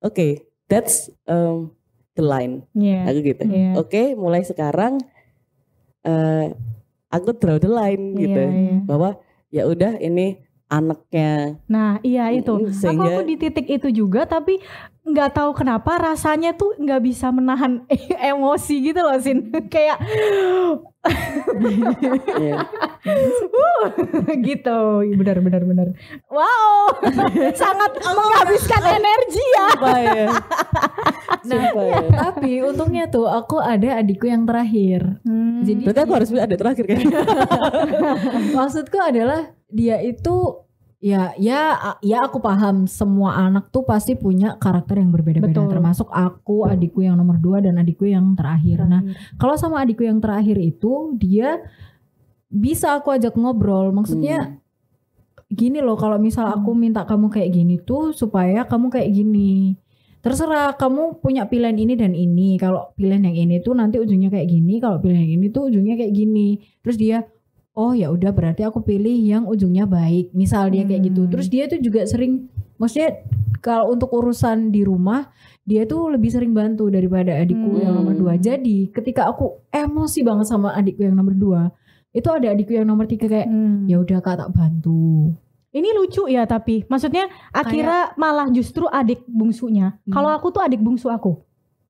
[SPEAKER 2] oke that's um, the line
[SPEAKER 1] Iya.
[SPEAKER 2] aku gitu
[SPEAKER 1] Iya.
[SPEAKER 2] oke mulai sekarang eh aku draw the line gitu
[SPEAKER 1] Iya, iya.
[SPEAKER 2] bahwa ya udah ini anaknya
[SPEAKER 1] Nah iya itu.
[SPEAKER 2] Mm,
[SPEAKER 1] Aku
[SPEAKER 2] sehingga
[SPEAKER 1] aku di titik itu juga tapi nggak tahu kenapa rasanya tuh nggak bisa menahan emosi gitu loh Sin. Kayak
[SPEAKER 2] ya,
[SPEAKER 1] gitu. Benar benar benar. Wow. Sangat menghabiskan energi ya.
[SPEAKER 2] sumpah ya
[SPEAKER 3] Nah,
[SPEAKER 2] Sumpah ya.
[SPEAKER 3] tapi untungnya tuh aku ada adikku yang terakhir. Jadi
[SPEAKER 2] berarti aku harus ada terakhir kan
[SPEAKER 3] maksudku adalah dia itu ya ya ya aku paham semua anak tuh pasti punya karakter yang berbeda-beda termasuk aku adikku yang nomor dua dan adikku yang terakhir nah kalau sama adikku yang terakhir itu dia bisa aku ajak ngobrol. Maksudnya gini loh kalau misal aku minta kamu kayak gini tuh supaya kamu kayak gini. Terserah kamu punya pilihan ini dan ini. Kalau pilihan yang ini tuh nanti ujungnya kayak gini kalau pilihan yang ini tuh ujungnya kayak gini. Terus dia oh ya udah berarti aku pilih yang ujungnya baik. Misal dia kayak gitu.
[SPEAKER 1] Hmm.
[SPEAKER 3] terus dia tuh juga sering maksudnya kalau untuk urusan di rumah dia tuh lebih sering bantu daripada adikku yang nomor
[SPEAKER 2] Hmm.
[SPEAKER 3] dua. Jadi ketika aku emosi banget sama adikku yang nomor dua itu ada adikku yang nomor tiga kayak
[SPEAKER 1] Hmm.
[SPEAKER 3] ya udah kak tak bantu
[SPEAKER 1] Ini lucu ya tapi maksudnya Akira malah justru adik bungsunya.
[SPEAKER 3] Hmm.
[SPEAKER 1] Kalau aku tuh adik bungsu aku.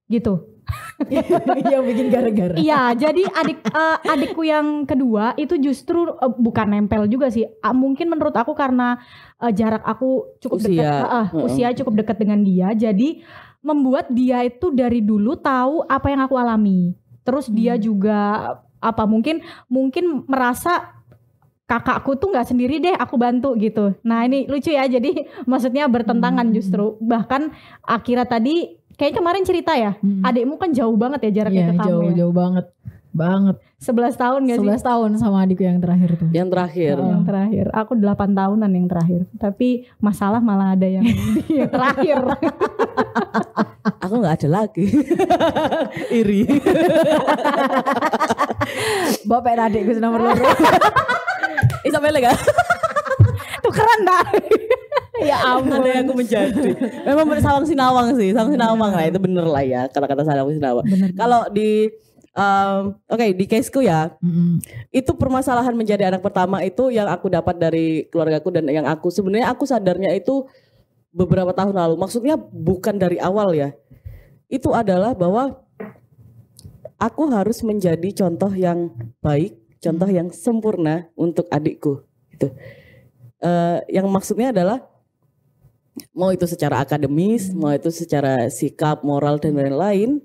[SPEAKER 1] Gitu.
[SPEAKER 3] yang bikin gara-gara
[SPEAKER 1] Iya, jadi adik eh, adikku yang kedua itu justru eh, bukan nempel juga sih. Ah, mungkin menurut aku karena eh, jarak aku cukup
[SPEAKER 2] Usia.
[SPEAKER 1] dekat, eh,
[SPEAKER 2] Heeh.
[SPEAKER 1] usia cukup dekat dengan dia, jadi membuat dia itu dari dulu tahu apa yang aku alami. Terus dia
[SPEAKER 3] Hmm.
[SPEAKER 1] juga apa mungkin mungkin merasa kakakku tuh nggak sendiri deh, aku bantu gitu. Nah ini lucu ya, jadi maksudnya bertentangan
[SPEAKER 3] Hmm.
[SPEAKER 1] justru. Bahkan Akira tadi kayak kemarin cerita ya,
[SPEAKER 3] Hmm.
[SPEAKER 1] adikmu kan jauh banget ya jaraknya
[SPEAKER 3] Iya
[SPEAKER 1] ke kamu
[SPEAKER 3] jauh
[SPEAKER 1] ya.
[SPEAKER 3] jauh banget banget
[SPEAKER 1] 11 tahun gak sih?
[SPEAKER 3] 11 tahun sama adikku yang terakhir tuh
[SPEAKER 2] yang terakhir
[SPEAKER 1] Yang terakhir. Aku 8 tahunan yang terakhir. Tapi masalah malah ada yang terakhir.
[SPEAKER 2] aku nggak ada lagi iri
[SPEAKER 3] bapak adikku nomor loro
[SPEAKER 2] Ih sampai lega
[SPEAKER 1] Tuh keren dah. ya ampun.
[SPEAKER 2] ada yang aku menjadi memang bener sawang sinawang sih sawang sinawang lah itu bener lah ya kata-kata sawang sinawang kalau di um, oke di caseku ya.
[SPEAKER 3] Mm-mm.
[SPEAKER 2] itu permasalahan menjadi anak pertama itu yang aku dapat dari keluargaku dan yang aku. Sebenarnya aku sadarnya itu beberapa tahun lalu. Maksudnya bukan dari awal ya. Itu adalah bahwa aku harus menjadi contoh yang baik contoh yang sempurna untuk adikku gitu. Eh, yang maksudnya adalah mau itu secara akademis mau itu secara sikap moral dan lain-lain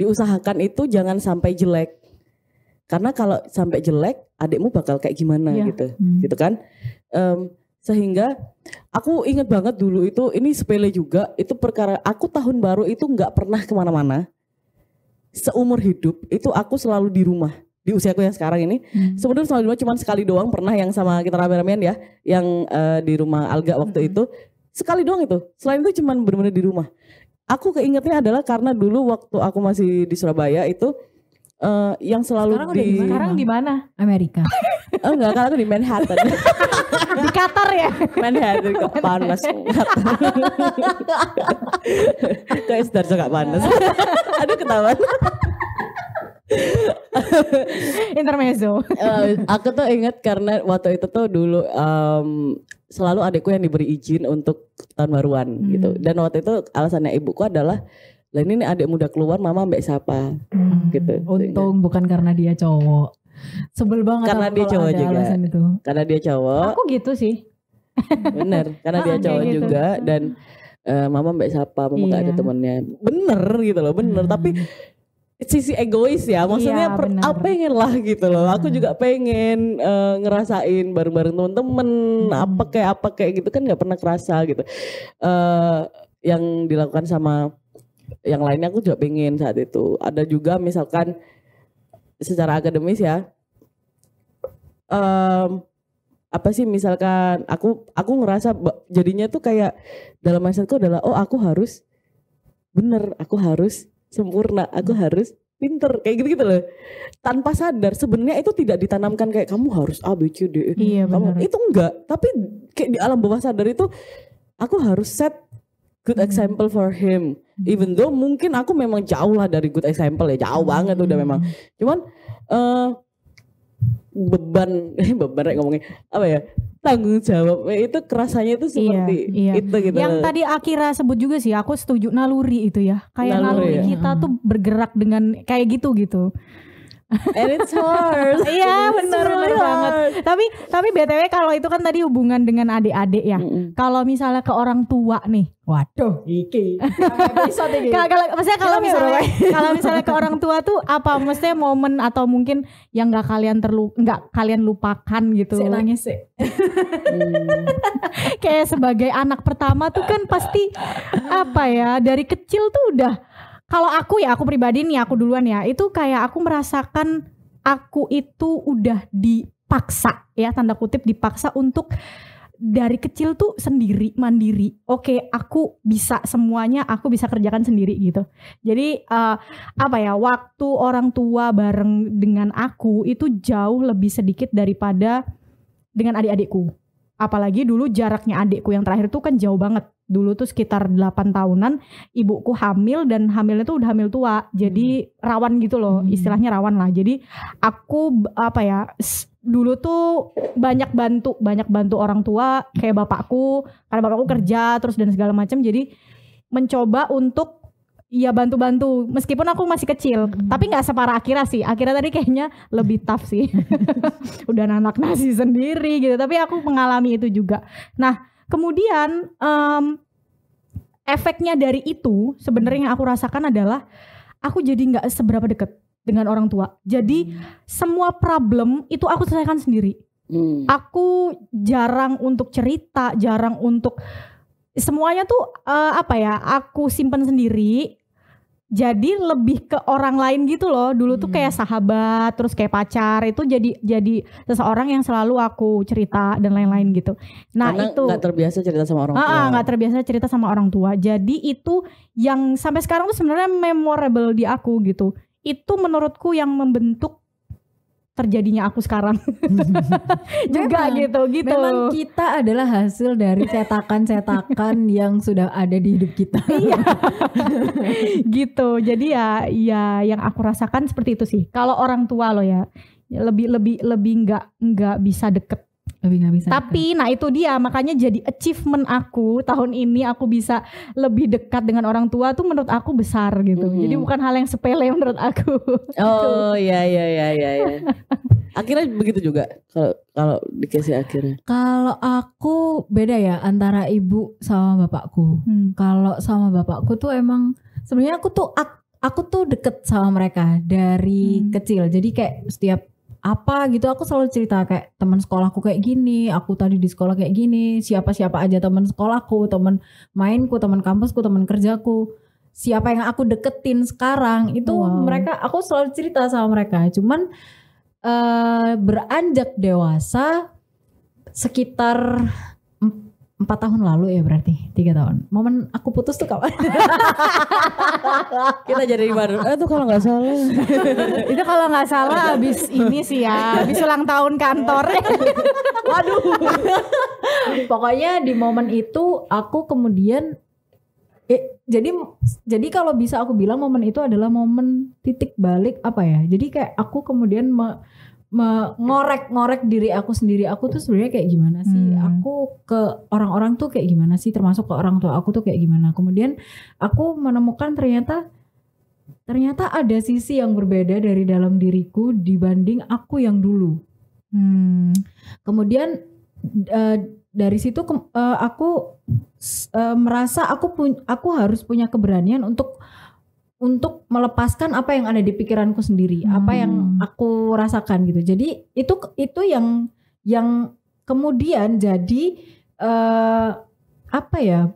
[SPEAKER 2] diusahakan itu jangan sampai jelek. Karena kalau sampai jelek adikmu bakal kayak gimana
[SPEAKER 1] Iya.
[SPEAKER 2] gitu.
[SPEAKER 3] Hmm.
[SPEAKER 2] gitu kan? Em, sehingga aku inget banget dulu itu ini sepele juga itu perkara aku tahun baru itu nggak pernah ke mana-mana. Seumur hidup itu aku selalu di rumah di usiaku yang sekarang ini.
[SPEAKER 3] Hmm.
[SPEAKER 2] sebenarnya selalu di rumah cuma sekali doang pernah yang sama kita rame-ramean ya yang eh, di rumah Alga waktu itu. Sekali doang itu. Selain itu cuman bener-bener di rumah aku keingetnya adalah karena dulu waktu aku masih di Surabaya itu eh, yang selalu
[SPEAKER 3] Sekarang
[SPEAKER 2] di?
[SPEAKER 1] Sekarang di mana?
[SPEAKER 3] Amerika
[SPEAKER 2] oh enggak karena aku di Manhattan
[SPEAKER 1] Di Qatar ya.
[SPEAKER 2] Manhattan kok panas kayak Sidoarjo gak panas aduh ketahuan
[SPEAKER 1] Intermezzo.
[SPEAKER 2] Eh, aku tuh ingat karena waktu itu tuh dulu em, selalu adikku yang diberi izin untuk tahun baruan
[SPEAKER 1] Hmm.
[SPEAKER 2] gitu dan waktu itu alasannya ibuku adalah lah ini nih adik muda keluar mama mbak siapa
[SPEAKER 3] Hmm.
[SPEAKER 2] gitu.
[SPEAKER 3] untung bukan karena dia cowok sebel banget
[SPEAKER 2] Karena dia cowok juga.
[SPEAKER 3] alasan itu
[SPEAKER 2] karena dia cowok
[SPEAKER 1] Aku gitu sih.
[SPEAKER 2] bener karena dia
[SPEAKER 1] Ah,
[SPEAKER 2] cowok
[SPEAKER 1] gitu.
[SPEAKER 2] juga dan eh, mama mbak siapa mama gak ada
[SPEAKER 1] Iya.
[SPEAKER 2] temennya bener gitu loh bener
[SPEAKER 3] Hmm.
[SPEAKER 2] tapi sisi egois ya maksudnya
[SPEAKER 1] Iya,
[SPEAKER 2] per,
[SPEAKER 1] benar.
[SPEAKER 2] ah, pengen lah gitu loh aku
[SPEAKER 3] Hmm.
[SPEAKER 2] juga pengen eh, ngerasain bareng-bareng temen-temen
[SPEAKER 3] Hmm.
[SPEAKER 2] apa kayak apa kayak gitu kan nggak pernah kerasa gitu eh yang dilakukan sama yang lainnya aku juga pengen saat itu ada juga misalkan secara akademis ya em, apa sih misalkan aku aku ngerasa jadinya tuh kayak dalam mindsetku adalah oh aku harus bener aku harus sempurna. Aku harus pinter. Kayak gitu gitu loh. Tanpa sadar sebenarnya itu tidak ditanamkan kayak kamu harus A B C D E.
[SPEAKER 1] Iya
[SPEAKER 2] kamu itu enggak. Tapi kayak di alam bawah sadar itu aku harus set good
[SPEAKER 1] Hmm.
[SPEAKER 2] example for him. Even though mungkin aku memang jauh lah dari good example ya. Jauh banget udah memang. Cuman eh beban. Beban ngomongnya. Apa ya tanggung jawab itu kerasanya itu seperti
[SPEAKER 1] iya.
[SPEAKER 2] itu gitu
[SPEAKER 1] Yang tadi Akira sebut juga sih, aku setuju naluri itu ya. Kayak
[SPEAKER 2] Naluri,
[SPEAKER 1] naluri,
[SPEAKER 2] ya.
[SPEAKER 1] kita tuh bergerak dengan kayak gitu gitu.
[SPEAKER 2] And it's hard
[SPEAKER 1] Iya benar benar banget. Tapi tapi btw kalau itu kan tadi hubungan dengan adik-adik ya.
[SPEAKER 2] Mm-mm.
[SPEAKER 1] Kalau misalnya ke orang tua nih,
[SPEAKER 3] Waduh, iki.
[SPEAKER 1] Kalau kalau maksudnya kalau
[SPEAKER 3] ya,
[SPEAKER 1] misalnya kalau misalnya ke orang tua tuh apa maksudnya momen atau mungkin yang nggak kalian terlu nggak kalian lupakan gitu.
[SPEAKER 3] Sik nangis sik.
[SPEAKER 2] Hmm.
[SPEAKER 1] Kayak sebagai anak pertama tuh kan pasti apa ya dari kecil tuh udah kalau aku ya aku pribadi nih aku duluan ya. Itu kayak aku merasakan aku itu udah dipaksa ya tanda kutip dipaksa untuk dari kecil tuh sendiri mandiri. Oke aku bisa semuanya aku bisa kerjakan sendiri gitu. Jadi eh, apa ya waktu orang tua bareng dengan aku itu jauh lebih sedikit daripada dengan adik-adikku. Apalagi dulu jaraknya adikku yang terakhir tuh kan jauh banget dulu tuh sekitar 8 tahunan ibuku hamil dan hamilnya tuh udah hamil tua. Jadi rawan gitu loh
[SPEAKER 3] Hmm.
[SPEAKER 1] istilahnya rawan lah. Jadi aku apa ya dulu tuh banyak bantu banyak bantu orang tua kayak bapakku. Karena bapakku kerja terus dan segala macam jadi mencoba untuk ya bantu-bantu. Meskipun aku masih kecil
[SPEAKER 3] Hmm.
[SPEAKER 1] tapi nggak separah Akira sih. Akira tadi kayaknya lebih tough sih. Udah anak nasi sendiri gitu tapi aku mengalami itu juga. Nah kemudian em, efeknya dari itu sebenarnya yang aku rasakan adalah aku jadi nggak seberapa deket dengan orang tua jadi semua problem itu aku selesaikan sendiri
[SPEAKER 2] Hmm.
[SPEAKER 1] aku jarang untuk cerita, jarang untuk semuanya tuh eh, apa ya? Aku simpen sendiri. Jadi lebih ke orang lain gitu loh. Dulu tuh
[SPEAKER 3] Hmm.
[SPEAKER 1] kayak sahabat, terus kayak pacar itu jadi jadi seseorang yang selalu aku cerita dan lain-lain gitu. Nah
[SPEAKER 2] Karena
[SPEAKER 1] itu
[SPEAKER 2] nggak terbiasa cerita sama orang tua
[SPEAKER 1] ah, nggak terbiasa cerita sama orang tua. Jadi itu yang sampai sekarang tuh sebenarnya memorable di aku gitu. Itu menurutku yang membentuk terjadinya aku sekarang juga
[SPEAKER 3] Memang.
[SPEAKER 1] gitu gitu.
[SPEAKER 3] Memang kita adalah hasil dari cetakan-cetakan yang sudah ada di hidup kita.
[SPEAKER 1] Iya. gitu. Jadi ya ya yang aku rasakan seperti itu sih. Kalau orang tua lo ya ya lebih lebih lebih nggak nggak bisa deket.
[SPEAKER 3] Lebih nggak bisa.
[SPEAKER 1] Tapi nah itu dia makanya jadi achievement aku tahun ini aku bisa lebih dekat dengan orang tua tuh menurut aku besar gitu.
[SPEAKER 2] Mhm.
[SPEAKER 1] Jadi bukan hal yang sepele menurut aku.
[SPEAKER 2] oh iya iya iya iya iya. akhirnya begitu juga kalau kalau dikasih akhirnya
[SPEAKER 3] Kalau aku beda ya antara ibu sama bapakku.
[SPEAKER 1] Hmm.
[SPEAKER 3] Kalau sama bapakku tuh emang sebenarnya aku tuh ak- aku tuh deket sama mereka dari
[SPEAKER 1] Hmm.
[SPEAKER 3] kecil. Jadi kayak setiap apa gitu aku selalu cerita kayak teman sekolahku kayak gini, aku tadi di sekolah kayak gini, siapa-siapa aja teman sekolahku, teman mainku, teman kampusku, teman kerjaku. Siapa yang aku deketin sekarang itu
[SPEAKER 1] Wow.
[SPEAKER 3] mereka aku selalu cerita sama mereka. Cuman eh beranjak dewasa sekitar empat tahun lalu ya berarti tiga tahun. Momen aku putus tuh kapan?
[SPEAKER 2] kita jadi baru eh tuh kalau nggak salah
[SPEAKER 1] itu kalau nggak salah abis ini sih ya, abis ulang tahun kantor.
[SPEAKER 3] Waduh. Pokoknya di momen itu aku kemudian eh, jadi jadi kalau bisa aku bilang momen itu adalah momen titik balik apa ya? Jadi kayak aku kemudian me- me- ngorek-ngorek diri aku sendiri. Aku tuh sebenarnya kayak gimana sih?
[SPEAKER 1] Hmm.
[SPEAKER 3] Aku ke orang-orang tuh kayak gimana sih? Termasuk ke orang tua aku tuh kayak gimana? Kemudian aku menemukan ternyata ternyata ada sisi yang berbeda dari dalam diriku dibanding aku yang dulu
[SPEAKER 1] Hmm.
[SPEAKER 3] kemudian eh, dari situ ke- eh, aku eh, merasa aku pun aku harus punya keberanian untuk untuk melepaskan apa yang ada di pikiranku sendiri apa yang
[SPEAKER 1] Hmm.
[SPEAKER 3] aku rasakan gitu jadi itu itu yang yang kemudian jadi eh, apa ya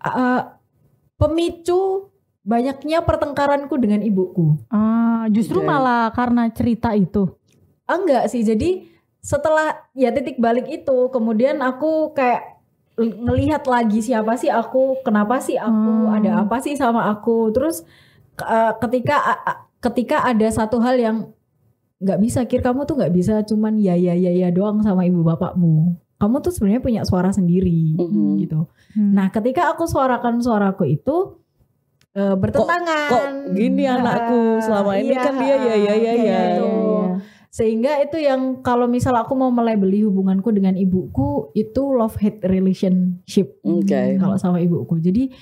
[SPEAKER 3] eh, pemicu banyaknya pertengkaranku dengan ibuku
[SPEAKER 1] Ah, justru
[SPEAKER 2] Oke.
[SPEAKER 1] malah karena cerita itu.
[SPEAKER 3] Ah, enggak sih. Jadi setelah ya titik balik itu, kemudian aku kayak ngelihat lagi siapa sih aku, kenapa sih aku,
[SPEAKER 1] Hmm.
[SPEAKER 3] ada apa sih sama aku. Terus eh, ketika a- ketika ada satu hal yang nggak bisa, kir kamu tuh nggak bisa cuman ya ya ya ya doang sama ibu bapakmu. Kamu tuh sebenarnya punya suara sendiri
[SPEAKER 2] Mhm.
[SPEAKER 3] gitu.
[SPEAKER 1] Hmm.
[SPEAKER 3] Nah, ketika aku suarakan suaraku itu, eh, bertentangan.
[SPEAKER 2] kok gini anakku selama ini
[SPEAKER 3] iya,
[SPEAKER 2] kan dia ya ya ya
[SPEAKER 3] kayak
[SPEAKER 2] ya
[SPEAKER 3] gitu. Sehingga itu yang kalau misal aku mau melebeli hubunganku dengan ibuku itu love hate relationship.
[SPEAKER 2] Oke.
[SPEAKER 3] Kalau sama ibuku. Jadi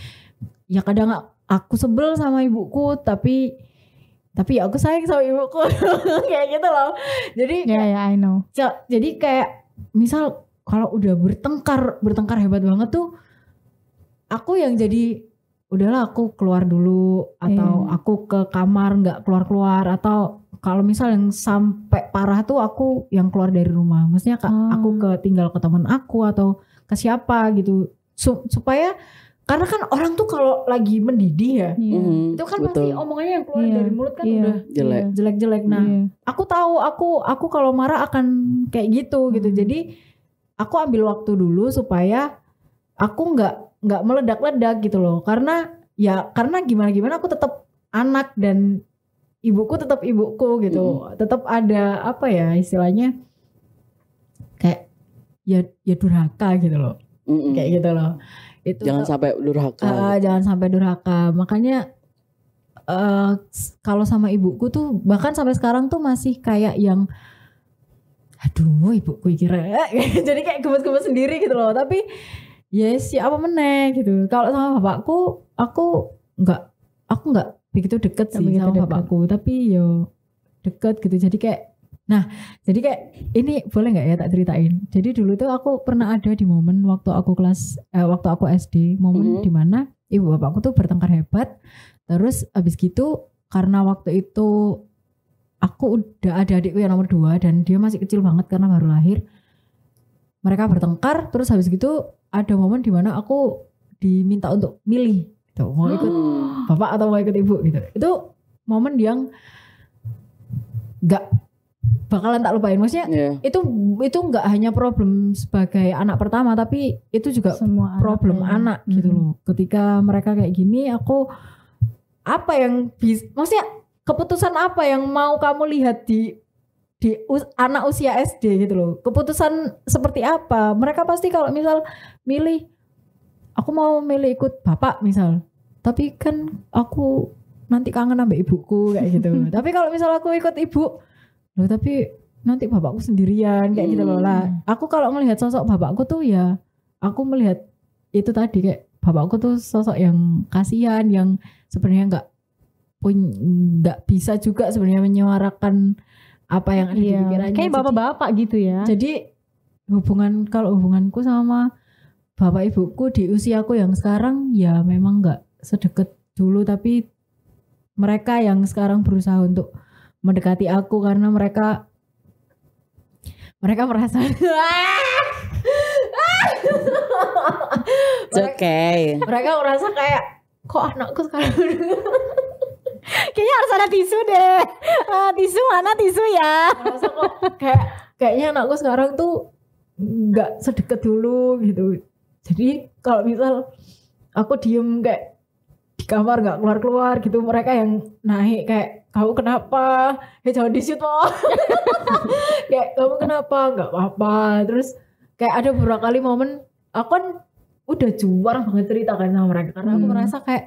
[SPEAKER 3] ya kadang aku sebel sama ibuku tapi tapi ya aku sayang sama ibuku kayak gitu loh. Jadi
[SPEAKER 1] Ya ya I know.
[SPEAKER 3] Ja- jadi kayak misal kalau udah bertengkar bertengkar hebat banget tuh aku yang jadi udahlah aku keluar dulu atau
[SPEAKER 1] Iya.
[SPEAKER 3] aku ke kamar nggak keluar keluar atau kalau misal yang sampai parah tuh aku yang keluar dari rumah maksudnya Kak,
[SPEAKER 1] Oh.
[SPEAKER 3] aku ke tinggal ke teman aku atau ke siapa gitu Su- supaya karena kan orang tuh kalau lagi mendidih ya
[SPEAKER 1] Iya.
[SPEAKER 2] Mhm,
[SPEAKER 3] itu kan
[SPEAKER 2] betul.
[SPEAKER 3] pasti omongannya yang keluar
[SPEAKER 1] Iya,
[SPEAKER 3] dari mulut kan
[SPEAKER 1] iya.
[SPEAKER 3] udah
[SPEAKER 2] Jelek.
[SPEAKER 3] jelek-jelek nah
[SPEAKER 1] Iya.
[SPEAKER 3] aku tahu aku aku kalau marah akan kayak gitu gitu
[SPEAKER 1] Hmm.
[SPEAKER 3] jadi aku ambil waktu dulu supaya aku nggak nggak meledak-ledak gitu loh karena ya karena gimana gimana aku tetap anak dan ibuku tetap ibuku gitu tetap ada apa ya istilahnya kayak ya ya durhaka gitu loh
[SPEAKER 2] Mm-mm.
[SPEAKER 3] kayak gitu loh itu
[SPEAKER 2] Jangan sampai durhaka.
[SPEAKER 3] Ah, jangan sampai durhaka. Makanya s- kalau sama ibuku tuh bahkan sampai sekarang tuh masih kayak yang aduh ibuku kira jadi kayak gemes-gemes sendiri gitu loh. Tapi yes ya apa meneh gitu. Kalau sama bapakku aku nggak aku nggak begitu deket sih
[SPEAKER 1] begitu
[SPEAKER 3] sama
[SPEAKER 1] deket.
[SPEAKER 3] bapakku tapi yo deket gitu. Jadi kayak Nah, jadi kayak ini boleh nggak ya tak ceritain? Jadi dulu tuh aku pernah ada di momen waktu aku kelas, eh, waktu aku SD, momen
[SPEAKER 2] Mhm.
[SPEAKER 3] di mana ibu bapakku tuh bertengkar hebat. Terus abis gitu karena waktu itu aku udah ada adikku yang nomor dua dan dia masih kecil banget karena baru lahir. Mereka bertengkar, terus habis gitu ada momen di mana aku diminta untuk milih, gitu, mau ikut
[SPEAKER 2] Hmm.
[SPEAKER 3] bapak atau mau ikut ibu gitu. Itu momen yang nggak bakalan tak lupain. Maksudnya
[SPEAKER 2] Iya.
[SPEAKER 3] itu itu nggak hanya problem sebagai anak pertama tapi itu juga
[SPEAKER 1] Semua
[SPEAKER 3] problem
[SPEAKER 1] anak ya.
[SPEAKER 3] anak gitu loh. Ketika mereka kayak gini aku apa yang bisa maksudnya keputusan apa yang mau kamu lihat di di us- anak usia SD gitu loh. Keputusan seperti apa? Mereka pasti kalau misal milih aku mau milih ikut bapak misal. Tapi kan aku nanti kangen sama ibuku kayak gitu. tapi kalau misal aku ikut ibu loh tapi nanti bapakku sendirian kayak gitu loh
[SPEAKER 2] Hmm.
[SPEAKER 3] lah. Aku kalau melihat sosok bapakku tuh ya aku melihat itu tadi kayak bapakku tuh sosok yang kasihan yang sebenarnya nggak pun nggak bisa juga sebenarnya menyuarakan apa yang ada di
[SPEAKER 1] Iya.
[SPEAKER 3] pikirannya.
[SPEAKER 1] Kayak bapak-bapak gitu ya.
[SPEAKER 3] jadi hubungan kalau hubunganku sama bapak ibuku di usiaku yang sekarang ya memang nggak sedekat dulu tapi mereka yang sekarang berusaha untuk mendekati aku karena mereka mereka merasa
[SPEAKER 2] It's okay.
[SPEAKER 3] mereka merasa kayak kok anakku sekarang
[SPEAKER 1] Kayaknya harus ada tisu deh. Ah, tisu mana tisu ya?
[SPEAKER 3] merasa kok kayak kayaknya anakku sekarang tuh nggak sedekat dulu gitu jadi kalau misal aku diem kayak di kamar nggak keluar keluar gitu mereka yang naik kayak kamu kenapa? Ya jangan di situ kayak kamu kenapa? Nggak apa-apa. Terus kayak ada beberapa kali momen aku kan udah juara banget cerita kan sama mereka karena aku
[SPEAKER 1] Hmm.
[SPEAKER 3] merasa kayak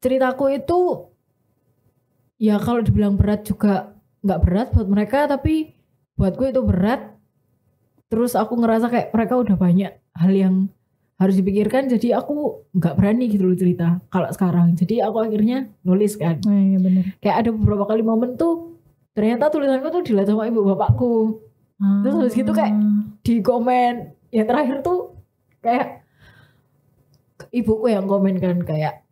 [SPEAKER 3] ceritaku itu ya kalau dibilang berat juga nggak berat buat mereka tapi buatku itu berat terus aku ngerasa kayak mereka udah banyak hal yang harus dipikirkan jadi aku nggak berani gitu loh cerita kalau sekarang. Jadi aku akhirnya nulis kan.
[SPEAKER 1] Oh, iya bener.
[SPEAKER 3] kayak ada beberapa kali momen tuh ternyata tulisanku tuh dilihat sama ibu bapakku. Terus habis gitu kayak di komen yang terakhir tuh kayak ibuku yang komen kan kayak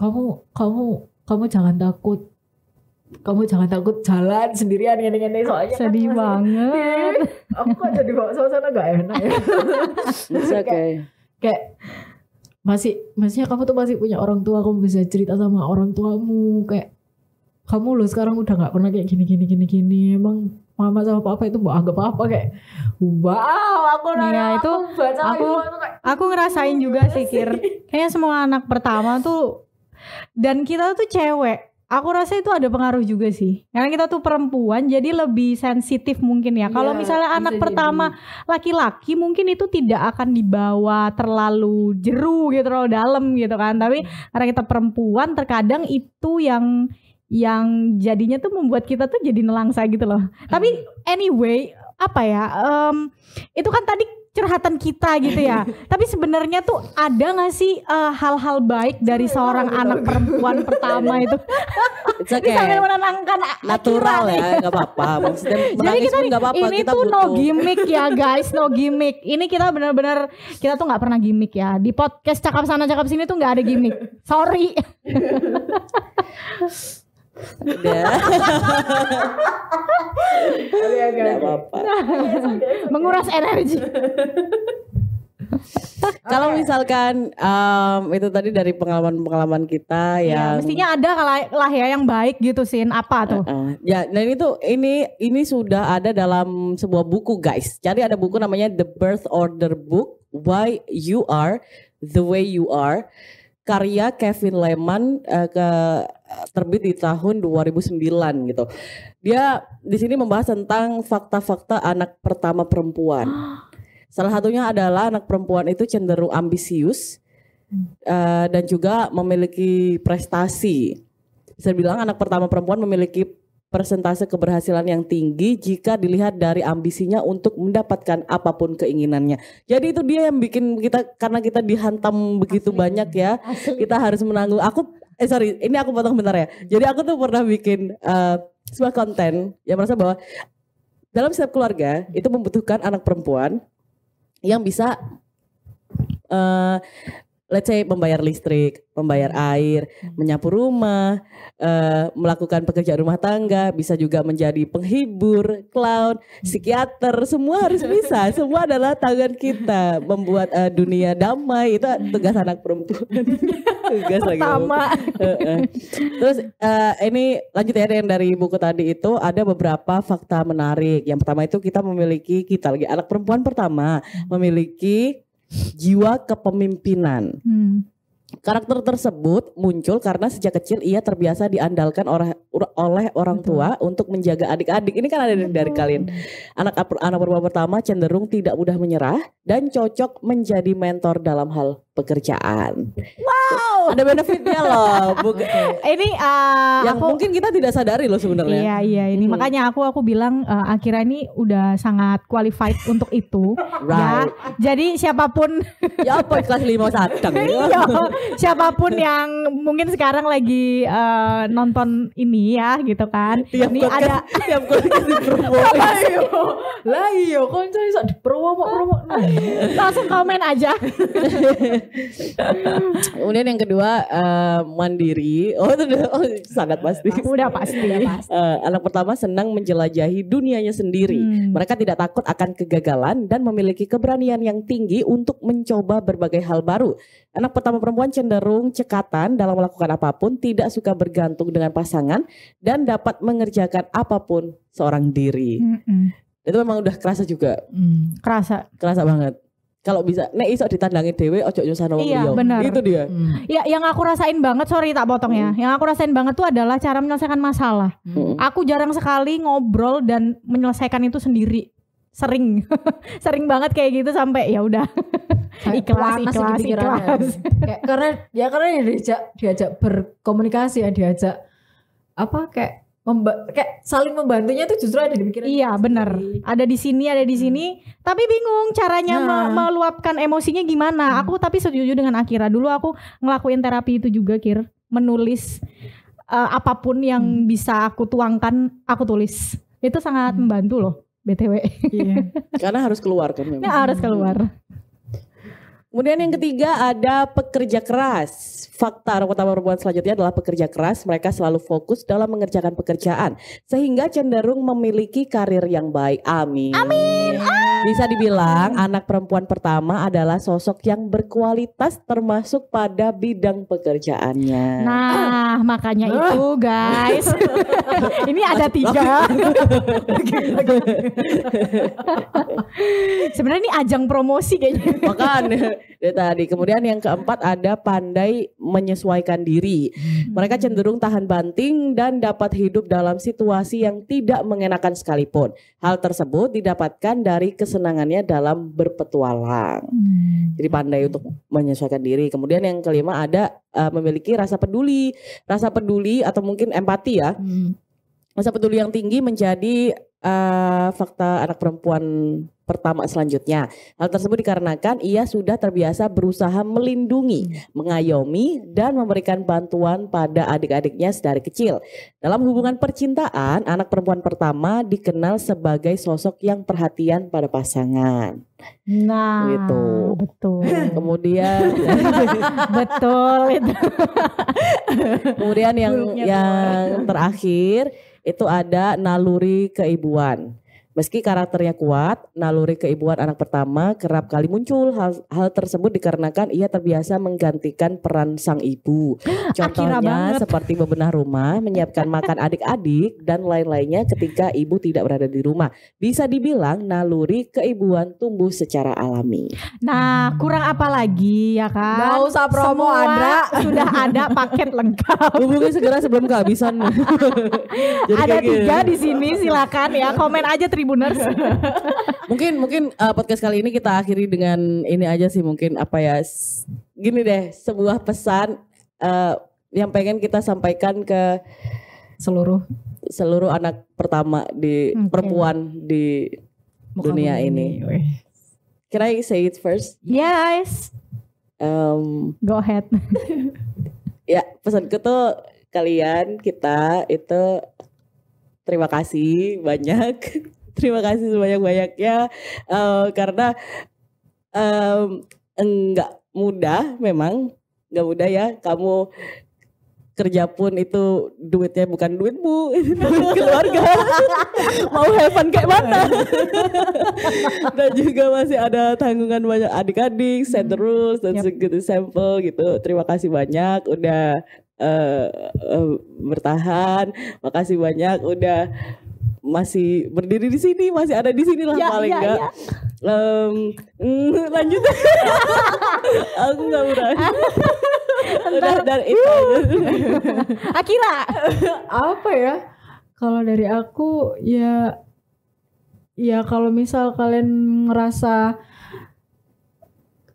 [SPEAKER 3] kamu kamu kamu jangan takut kamu jangan takut jalan sendirian gini gini soalnya kan
[SPEAKER 1] sedih
[SPEAKER 3] masih-
[SPEAKER 1] banget.
[SPEAKER 3] aku kok jadi bawa suasana gak enak ya
[SPEAKER 2] It's okay.
[SPEAKER 3] kayak masih maksudnya kamu tuh masih punya orang tua kamu bisa cerita sama orang tuamu kayak kamu loh sekarang udah nggak pernah kayak gini gini gini gini emang mama sama papa itu mau anggap apa kayak wow aku
[SPEAKER 1] Iya,
[SPEAKER 3] nanya
[SPEAKER 1] itu
[SPEAKER 3] aku baca
[SPEAKER 1] aku-
[SPEAKER 3] itu, kayak,
[SPEAKER 1] Aku ngerasain juga
[SPEAKER 3] gimana
[SPEAKER 1] sih Kir. Kayaknya semua anak pertama tuh dan kita tuh cewek. Aku rasa itu ada pengaruh juga sih. Karena kita tuh perempuan jadi lebih sensitif mungkin ya. Kalau
[SPEAKER 3] Iya,
[SPEAKER 1] misalnya anak
[SPEAKER 3] jadi.
[SPEAKER 1] pertama laki-laki mungkin itu tidak akan dibawa terlalu jeru gitu terlalu dalam gitu kan. Tapi karena kita perempuan terkadang itu yang yang jadinya tuh membuat kita tuh jadi nelangsa gitu loh. Tapi anyway, apa ya? em, itu kan tadi curhatan kita gitu ya. Tapi sebenarnya tuh ada gak sih eh, hal-hal baik dari seorang anak perempuan pertama itu?
[SPEAKER 2] It's
[SPEAKER 1] Ini
[SPEAKER 2] okay.
[SPEAKER 1] sambil menenangkan
[SPEAKER 2] Natural
[SPEAKER 1] Akira
[SPEAKER 2] ya, nggak apa-apa. Maksudnya
[SPEAKER 1] Jadi kita
[SPEAKER 2] nggak apa-apa.
[SPEAKER 1] ini
[SPEAKER 2] kita
[SPEAKER 1] tuh no
[SPEAKER 2] butuh.
[SPEAKER 1] gimmick ya guys, no gimmick. Ini kita benar-benar kita tuh nggak pernah gimmick ya. Di podcast cakap sana cakap sini tuh nggak ada gimmick. Sorry.
[SPEAKER 2] Udah. Nggak apa-apa.
[SPEAKER 1] Menguras energi.
[SPEAKER 2] Kalau misalkan em, itu tadi dari pengalaman-pengalaman kita
[SPEAKER 1] Ya,
[SPEAKER 2] yang
[SPEAKER 1] mestinya ada lah, lah ya yang baik gitu Sin. Apa tuh?
[SPEAKER 2] Uh, ya, dan ini tuh ini ini sudah ada dalam sebuah buku guys. Jadi ada buku namanya The Birth Order Book, Why You Are the Way You Are, karya Kevin Lehman uh, ke terbit di tahun 2009 gitu. Dia di sini membahas tentang fakta-fakta anak pertama perempuan. Salah satunya adalah anak perempuan itu cenderung ambisius uh, dan juga memiliki prestasi. Bisa bilang anak pertama perempuan memiliki persentase keberhasilan yang tinggi jika dilihat dari ambisinya untuk mendapatkan apa pun keinginannya. Jadi itu dia yang bikin kita karena kita dihantam begitu banyak ya, kita harus menanggung. Aku eh sorry, ini aku potong bentar ya. Jadi aku tuh pernah bikin eh, sebuah konten yang merasa bahwa dalam setiap keluarga itu membutuhkan anak perempuan yang bisa eh let's say membayar listrik, membayar air, menyapu rumah, eh, melakukan pekerjaan rumah tangga, bisa juga menjadi penghibur, clown, psikiater, semua harus bisa. Semua adalah tangan kita membuat eh, dunia damai itu tugas anak perempuan. tugas lagi ngomong.
[SPEAKER 1] Pertama.
[SPEAKER 2] Heeh. Terus eh, ini lanjut ya yang dari buku tadi itu ada beberapa fakta menarik. Yang pertama itu kita memiliki kita lagi anak perempuan pertama memiliki jiwa kepemimpinan.
[SPEAKER 1] Hmm.
[SPEAKER 2] Karakter tersebut muncul karena sejak kecil ia terbiasa diandalkan oleh oleh orang tua untuk menjaga adik-adik. Ini kan ada dari, dari kalian. Anak anak perempuan pertama cenderung tidak mudah menyerah dan cocok menjadi mentor dalam hal pekerjaan. Wow, ada benefitnya loh. Bukan-
[SPEAKER 1] Ini eh,
[SPEAKER 2] yang
[SPEAKER 1] aku
[SPEAKER 2] mungkin kita tidak sadari loh sebenarnya.
[SPEAKER 1] Iya iya ini
[SPEAKER 2] Hmm.
[SPEAKER 1] makanya aku aku bilang eh, Akira ini udah sangat qualified untuk itu ya.
[SPEAKER 2] Right.
[SPEAKER 1] Jadi siapa pun
[SPEAKER 2] Ya apa kelas lima sadang.
[SPEAKER 1] iya, siapa pun yang mungkin sekarang lagi eh, nonton ini ya gitu kan.
[SPEAKER 2] Tiap
[SPEAKER 1] ini
[SPEAKER 2] podcast-
[SPEAKER 1] ada
[SPEAKER 2] tiap podcast di promo.
[SPEAKER 3] Lah iya konco iso dipromo-promo.
[SPEAKER 1] langsung komen aja.
[SPEAKER 2] Kemudian yang kedua eh, mandiri. Oh itu udah- oh, sangat pasti.
[SPEAKER 1] Udah pasti.
[SPEAKER 2] Eh, anak pertama senang menjelajahi dunianya sendiri.
[SPEAKER 1] Hmm.
[SPEAKER 2] Mereka tidak takut akan kegagalan dan memiliki keberanian yang tinggi untuk mencoba berbagai hal baru. Anak pertama perempuan cenderung cekatan dalam melakukan apa pun, tidak suka bergantung dengan pasangan dan dapat mengerjakan apa pun seorang diri.
[SPEAKER 1] Mm-mm.
[SPEAKER 2] Itu memang udah kerasa juga,
[SPEAKER 3] Hmm.
[SPEAKER 1] Kerasa.
[SPEAKER 2] kerasa banget. Kalau bisa, nek iso ditandangi dewe, ojo nyusahno wong
[SPEAKER 1] Iya, benar.
[SPEAKER 2] Itu dia.
[SPEAKER 3] Hmm.
[SPEAKER 1] Ya yang aku rasain banget sorry tak potong ya. Yang aku rasain banget tuh adalah cara menyelesaikan masalah.
[SPEAKER 2] Mm.
[SPEAKER 1] Aku jarang sekali ngobrol dan menyelesaikan itu sendiri. Sering, sering banget kayak gitu sampai ya udah ikhlas, ikhlas, ikhlas.
[SPEAKER 3] Kayak karena ya karena diajak diajak berkomunikasi ya diajak apa kayak memba kayak saling membantunya tuh justru ada di pikiran.
[SPEAKER 1] Iya
[SPEAKER 3] kita
[SPEAKER 1] benar. Ada di sini, ada di sini. Tapi bingung caranya
[SPEAKER 3] Nah.
[SPEAKER 1] me- meluapkan emosinya gimana. Aku tapi setuju dengan Akira. Dulu aku ngelakuin terapi itu juga Kir. Menulis eh, apa pun yang bisa aku tuangkan, aku tulis. Itu sangat membantu loh. BTW.
[SPEAKER 3] Iya.
[SPEAKER 2] Karena harus keluar kan memang.
[SPEAKER 1] Ini harus keluar.
[SPEAKER 2] Kemudian yang ketiga ada pekerja keras. Fakta anak pertama perempuan selanjutnya adalah pekerja keras. Mereka selalu fokus dalam mengerjakan pekerjaan. Sehingga cenderung memiliki karir yang baik. Amin. Amin. Bisa dibilang anak perempuan pertama adalah sosok yang berkualitas termasuk pada bidang pekerjaannya.
[SPEAKER 1] Nah, makanya itu guys. ini ada tiga. Sebenarnya ini ajang promosi kayaknya.
[SPEAKER 2] Makanya Itu tadi. Kemudian yang keempat ada pandai menyesuaikan diri. Mereka cenderung tahan banting dan dapat hidup dalam situasi yang tidak mengenakan sekalipun. Hal tersebut didapatkan dari kesenangannya dalam berpetualang.
[SPEAKER 1] Hmm.
[SPEAKER 2] Jadi pandai untuk menyesuaikan diri. Kemudian yang kelima ada uh, memiliki rasa peduli. Rasa peduli atau mungkin empati ya.
[SPEAKER 3] Hmm.
[SPEAKER 2] Rasa peduli yang tinggi menjadi uh, fakta anak perempuan pertama selanjutnya. Hal tersebut dikarenakan ia sudah terbiasa berusaha melindungi, mengayomi, dan memberikan bantuan pada adik-adiknya sedari kecil. Dalam hubungan percintaan, anak perempuan pertama dikenal sebagai sosok yang perhatian pada pasangan.
[SPEAKER 1] Nah,
[SPEAKER 2] Gitu.
[SPEAKER 1] betul.
[SPEAKER 2] Kemudian,
[SPEAKER 1] betul itu.
[SPEAKER 2] kemudian yang
[SPEAKER 1] Buruknya
[SPEAKER 2] yang terakhir itu ada naluri keibuan. Meski karakternya kuat, naluri keibuan anak pertama kerap kali muncul. Hal, hal tersebut dikarenakan ia terbiasa menggantikan peran sang ibu. Contohnya seperti bebenah rumah, menyiapkan makan adik-adik, dan lain-lainnya ketika ibu tidak berada di rumah. Bisa dibilang naluri keibuan tumbuh secara alami.
[SPEAKER 1] Nah, kurang apa lagi ya kan?
[SPEAKER 3] Nggak usah promo,
[SPEAKER 1] Semua
[SPEAKER 3] Andra.
[SPEAKER 1] Sudah ada paket lengkap.
[SPEAKER 2] Hubungi segera sebelum kehabisan. Jadi
[SPEAKER 1] ada
[SPEAKER 2] kayak gitu.
[SPEAKER 1] tiga di sini silakan ya komen aja Tribuners.
[SPEAKER 2] mungkin mungkin uh, podcast kali ini kita akhiri dengan ini aja sih mungkin apa ya gini deh sebuah pesan uh, yang pengen kita sampaikan ke
[SPEAKER 3] Seluruh
[SPEAKER 2] seluruh anak pertama di
[SPEAKER 1] Oke.
[SPEAKER 2] perempuan di
[SPEAKER 3] muka
[SPEAKER 2] dunia ini.
[SPEAKER 3] Weh.
[SPEAKER 2] Can I say it first?
[SPEAKER 1] yes,
[SPEAKER 2] Um,
[SPEAKER 1] go ahead.
[SPEAKER 2] ya pesanku tuh kalian kita itu terima kasih banyak terima kasih sebanyak banyaknya karena em, enggak mudah memang enggak mudah ya. Kamu kerja pun itu duitnya bukan duitmu itu duit keluarga. Mau have fun kayak mana? Dan juga masih ada tanggungan banyak adik-adik set the rules dan segitu sampel gitu. Terima kasih banyak udah eh, eh, bertahan. Makasih banyak udah masih berdiri di sini masih ada di sini lah
[SPEAKER 1] Ya,
[SPEAKER 2] paling
[SPEAKER 1] ya,
[SPEAKER 2] enggak
[SPEAKER 1] ya.
[SPEAKER 2] Em, mm, lanjut aku nggak berani udah dari itu.
[SPEAKER 1] Akira.
[SPEAKER 3] apa ya kalau dari aku ya ya kalau misal kalian ngerasa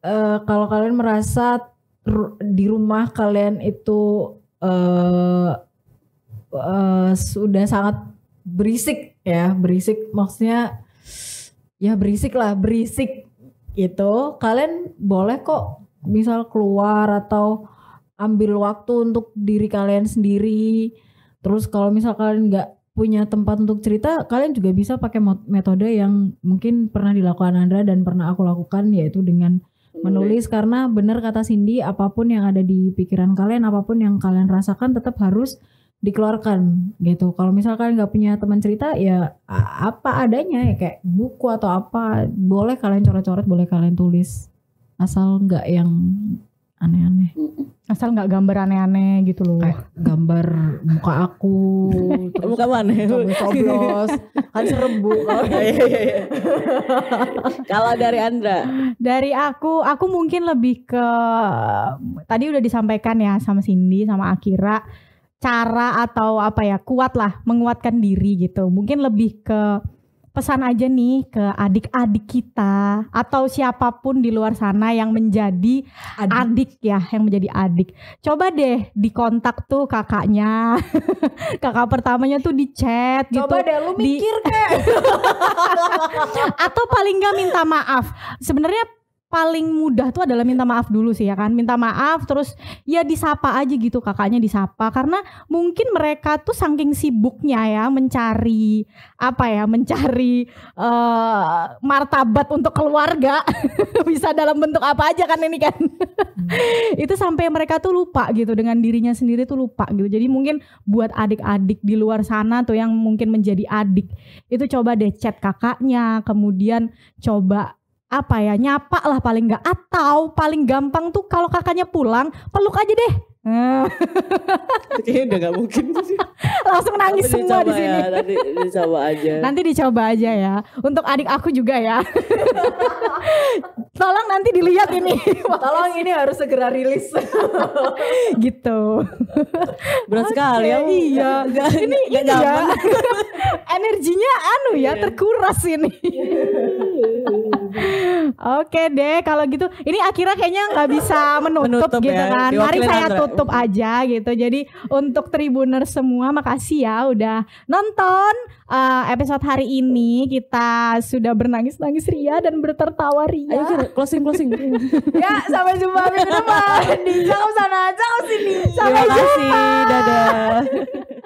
[SPEAKER 3] eh, kalau kalian merasa di rumah kalian itu eh eh, sudah sangat berisik ya berisik. Maksudnya ya berisik lah berisik gitu. Kalian boleh kok misal keluar atau ambil waktu untuk diri kalian sendiri. Terus kalau misal kalian nggak punya tempat untuk cerita kalian juga bisa pakai metode yang mungkin pernah dilakukan Andra dan pernah aku lakukan yaitu dengan menulis. Karena benar kata Cindy apa pun yang ada di pikiran kalian apa pun yang kalian rasakan tetap harus dikeluarkan gitu. Kalau misal kalian nggak punya teman cerita ya apa adanya ya kayak buku atau apa boleh kalian coret-coret boleh kalian tulis. Asal nggak yang aneh-aneh.
[SPEAKER 1] Asal nggak gambar aneh-aneh gitu loh.
[SPEAKER 3] kayak gambar muka aku terus
[SPEAKER 2] muka mana?
[SPEAKER 3] coblos kan serem bu kalau
[SPEAKER 2] Iya, iya, iya. kalau dari Andra?
[SPEAKER 1] Dari aku, aku mungkin lebih ke tadi udah disampaikan ya sama Cindy sama Akira cara atau apa ya kuat lah menguatkan diri gitu. Mungkin lebih ke pesan aja nih ke adik-adik kita atau siapa pun di luar sana yang menjadi adik ya, yang menjadi adik. Coba deh dikontak tuh kakaknya, kakak pertamanya tuh di chat gitu.
[SPEAKER 3] coba deh lu
[SPEAKER 1] Di-
[SPEAKER 3] mikir kayak
[SPEAKER 1] atau paling nggak minta maaf sebenarnya paling mudah tuh adalah minta maaf dulu sih ya kan. Minta maaf terus ya disapa aja gitu kakaknya disapa. Karena mungkin mereka tuh saking sibuknya ya mencari apa ya mencari eh, martabat untuk keluarga. Bisa dalam bentuk apa aja kan ini kan. Itu sampai mereka tuh lupa gitu dengan dirinya sendiri tuh lupa gitu. Jadi mungkin buat adik-adik di luar sana tuh yang mungkin menjadi adik itu coba deh chat kakaknya kemudian coba apa ya nyapa lah paling nggak atau paling gampang tuh kalau kakaknya pulang peluk aja deh Eh,
[SPEAKER 2] Kayaknya udah gak mungkin.
[SPEAKER 1] langsung nangis
[SPEAKER 2] Tapi
[SPEAKER 1] semua di sini.
[SPEAKER 2] Ya, nanti dicoba aja.
[SPEAKER 1] Nanti dicoba aja ya. Untuk adik aku juga ya. Tolong nanti dilihat ini.
[SPEAKER 3] Tolong ini harus segera rilis.
[SPEAKER 1] gitu.
[SPEAKER 2] Berat sekali ya.
[SPEAKER 1] Iya.
[SPEAKER 2] Gak,
[SPEAKER 1] Ini
[SPEAKER 2] gak
[SPEAKER 1] ini ya. Energinya anu ya terkuras ini. Oke deh kalau gitu. Ini akhirnya kayaknya nggak bisa menutup,
[SPEAKER 2] Menutup
[SPEAKER 1] gitu
[SPEAKER 2] ya.
[SPEAKER 1] kan. Mari
[SPEAKER 2] Diwakilin
[SPEAKER 1] saya
[SPEAKER 2] Andra.
[SPEAKER 1] tutup aja gitu. Jadi untuk Tribuner semua makasih ya udah nonton eh, episode hari ini. Kita sudah bernangis-nangis ria dan bertertawa
[SPEAKER 2] Ayo
[SPEAKER 1] ria.
[SPEAKER 2] Kira, closing closing.
[SPEAKER 1] Ya sampai jumpa minggu depan di sana, cakep sini.
[SPEAKER 2] Terima kasih. Dadah.